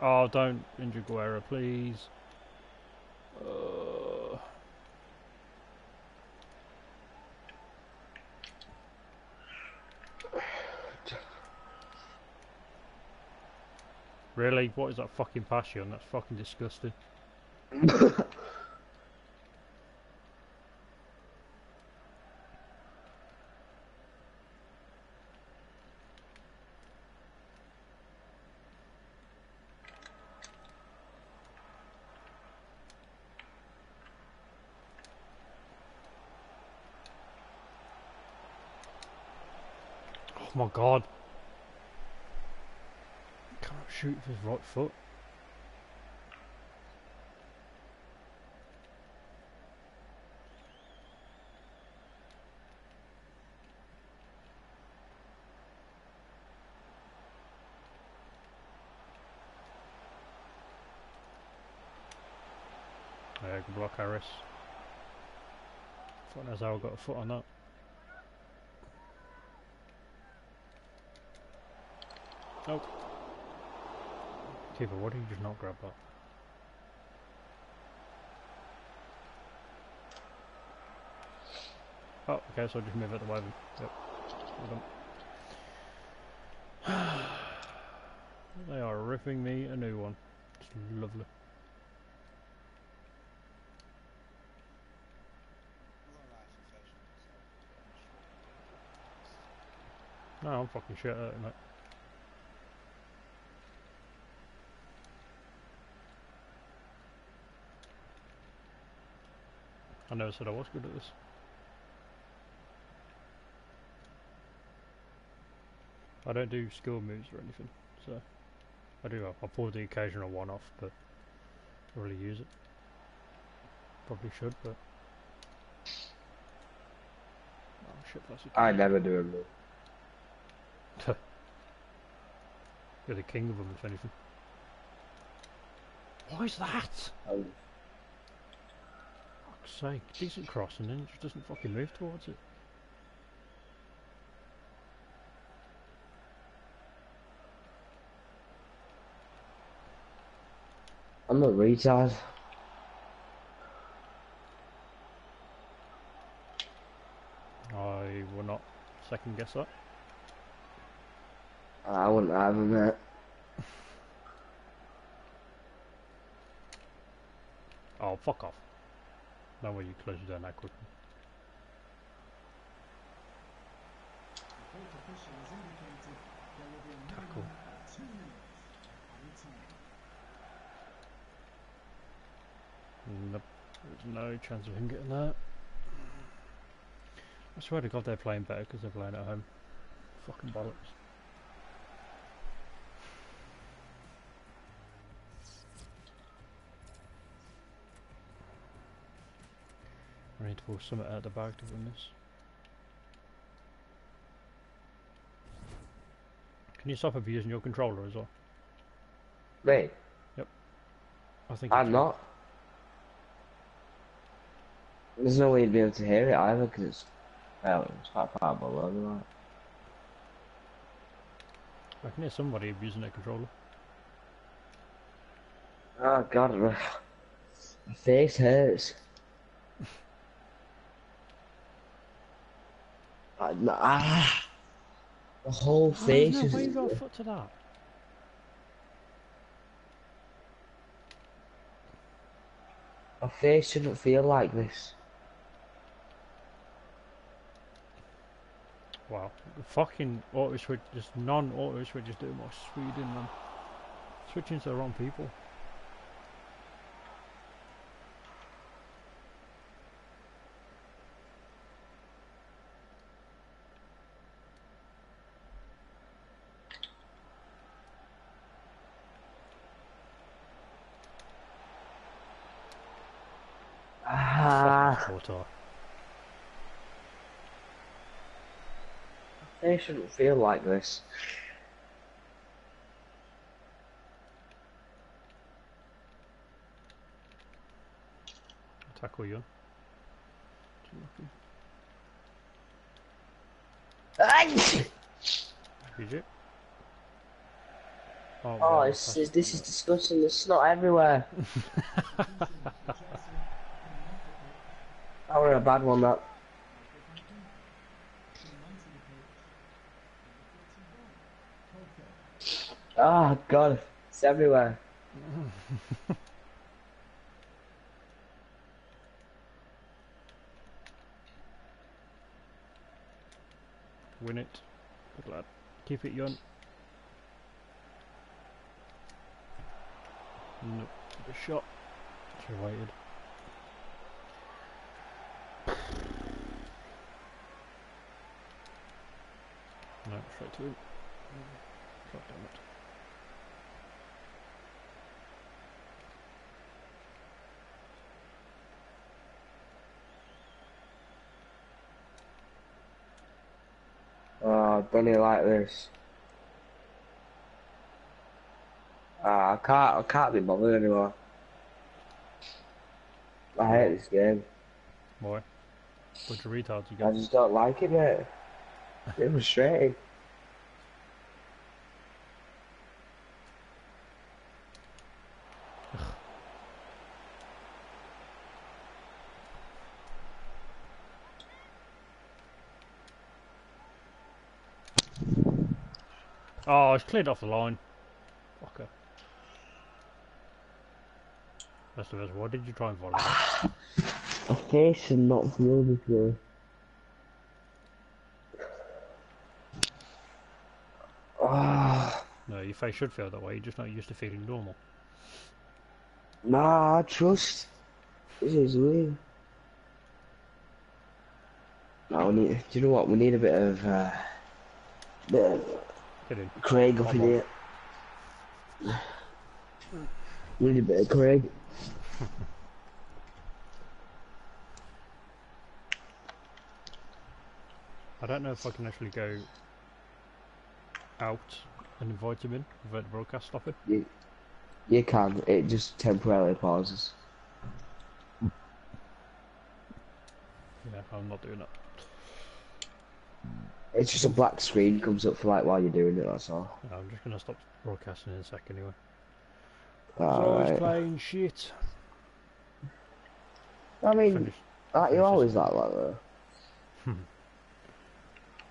Oh, don't injure Guerra, please. Uh, really? What is that fucking passion? That's fucking disgusting. my god. Can't shoot with his right foot. Yeah, good block Harris. Fuck knows how I got a foot on that. Nope. Keeper, why did you just not grab that? Oh, okay, so I'll just move it the way. Yep. They are ripping me a new one. It's lovely. No, I'm fucking shit at it, mate. I never said I was good at this. I don't do skill moves or anything, so I do. I'll pull the occasional one off, but I don't really use it. Probably should, but oh shit, that's a I never do a move. You're the king of them, if anything. What is that? Um, Fuck's sake, decent cross and then it just doesn't fucking move towards it. I'm a retard. I will not second guess that. I wouldn't have him there. Oh, fuck off. No way you close it down that quickly. Tackle. Nope. There's no chance of him getting that. I swear to God they're playing better because they're playing at home. Fucking bollocks. I need to pull something out the back to win this. Can you stop abusing your controller as well? Me? Yep. I think I'm not. There's no way you'd be able to hear it either because it's, well, it's quite far below the mic. I can hear somebody abusing their controller. Oh god, my face hurts. Ah, no, ah, the whole Oh, face is. why you got a foot to that? My face shouldn't feel like this. Wow, the fucking auto switch, just non-auto switches do more Sweden man. Switching to the wrong people. Ah, Fucking Kotar. Shouldn't feel like this. Tackle you. Did you? Oh, Oh, well, it's, that's- this is disgusting. There's snot everywhere. That were a bad one, that. Oh, God. It's everywhere. Win it. Good lad. Keep it young. Nope. Good shot. Should have waited. No, straight to him. God damn it. You like this? Ah, I can't, I can't be bothered anymore. I hate this game. Boy. Bunch of retards you I just don't like it, mate. was frustrating. Oh, it's cleared off the line. Fucker. Rest of us, why did you try and volley that? Face should not this way. Ah, No, your face should feel that way, you're just not used to feeling normal. nah, I trust. This is weird. Now we need. Do you know what? We need a bit of, uh, bit of In. Craig up in here. Need a bit of Craig. I don't know if I can actually go out and invite him in without the broadcast stopping. You can. It just temporarily pauses. Yeah, I'm not doing that. It's just a black screen comes up for like while you're doing it. That's all. No, I'm just gonna stop broadcasting in a sec anyway. so he's Alright. playing shit. I mean, Finish. aren't you finish always this. like that though? Hmm.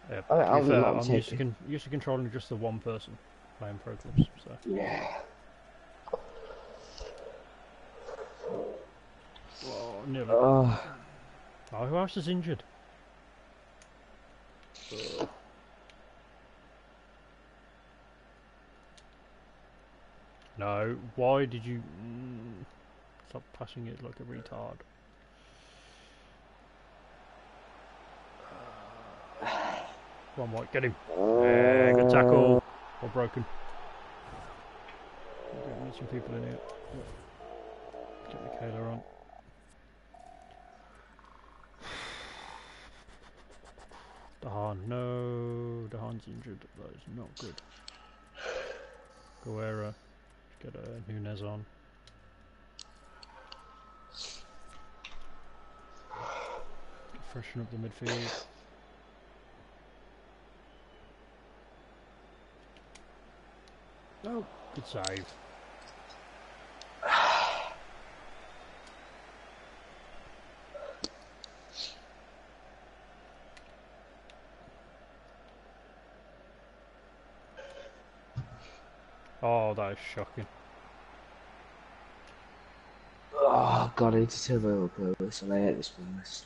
Yeah, I- to I'm be fair, I'm used to, con- used to controlling just the one person playing pro clubs. So Yeah. oh, nearly. Oh, Oh, who else is injured? No, why did you mm, stop passing it like a retard? Come on, Mike, get him. Yeah, good tackle. Or broken. Need some people in here. Get Michaela on. Dahan, no, Dahan's injured. That is not good. Guerra, get a Nunez on. Freshen up the midfield. Oh, good save. Oh, that is shocking. Oh god, I need to turn my own playlist and I hate this playlist.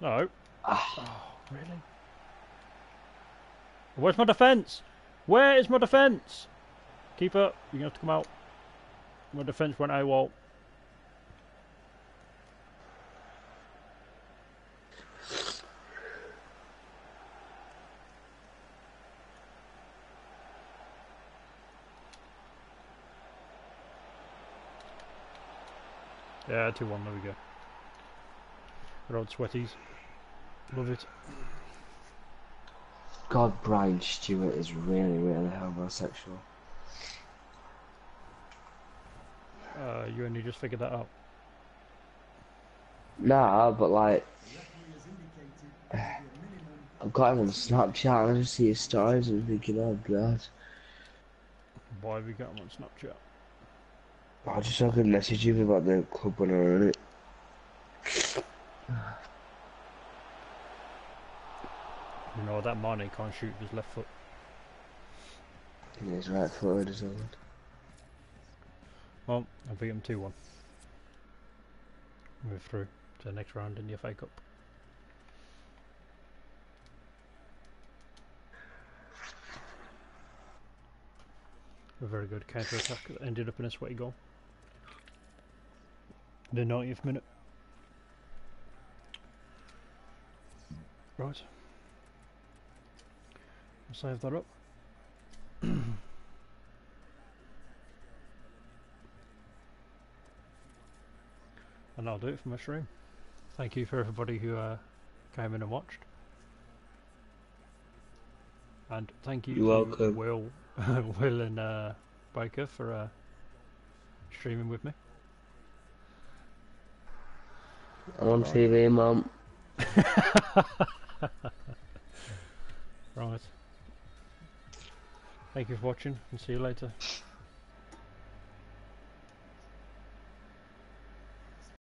No. Ah, Oh, really? Where's my defence? Where is my defence? Keeper, you're gonna have to come out. My defence went AWOL. Yeah, 2 1, there we go. Road sweaties. Love it. God, Brian Stewart is really, really homosexual. Uh, you only just figured that out. Nah, but like, The referee has indicated there will be a minimum I've got him on Snapchat and I just see his stories and I'm thinking, oh god. Why have you got him on Snapchat? I just I could message him about the club when I run it. You know that Mane can't shoot with his left foot. And he's right footed as well. Well, I beat him 2 1. Move through to the next round in the FA Cup. A very good counter attack that ended up in a sweaty goal. The 90th minute. Right. I'll save that up. And that'll do it for my stream. Thank you for everybody who uh, came in and watched. And thank you You're welcome. Will, Will and uh, Baker for uh, streaming with me. I'm on TV, mum. Right. Thank you for watching and see you later.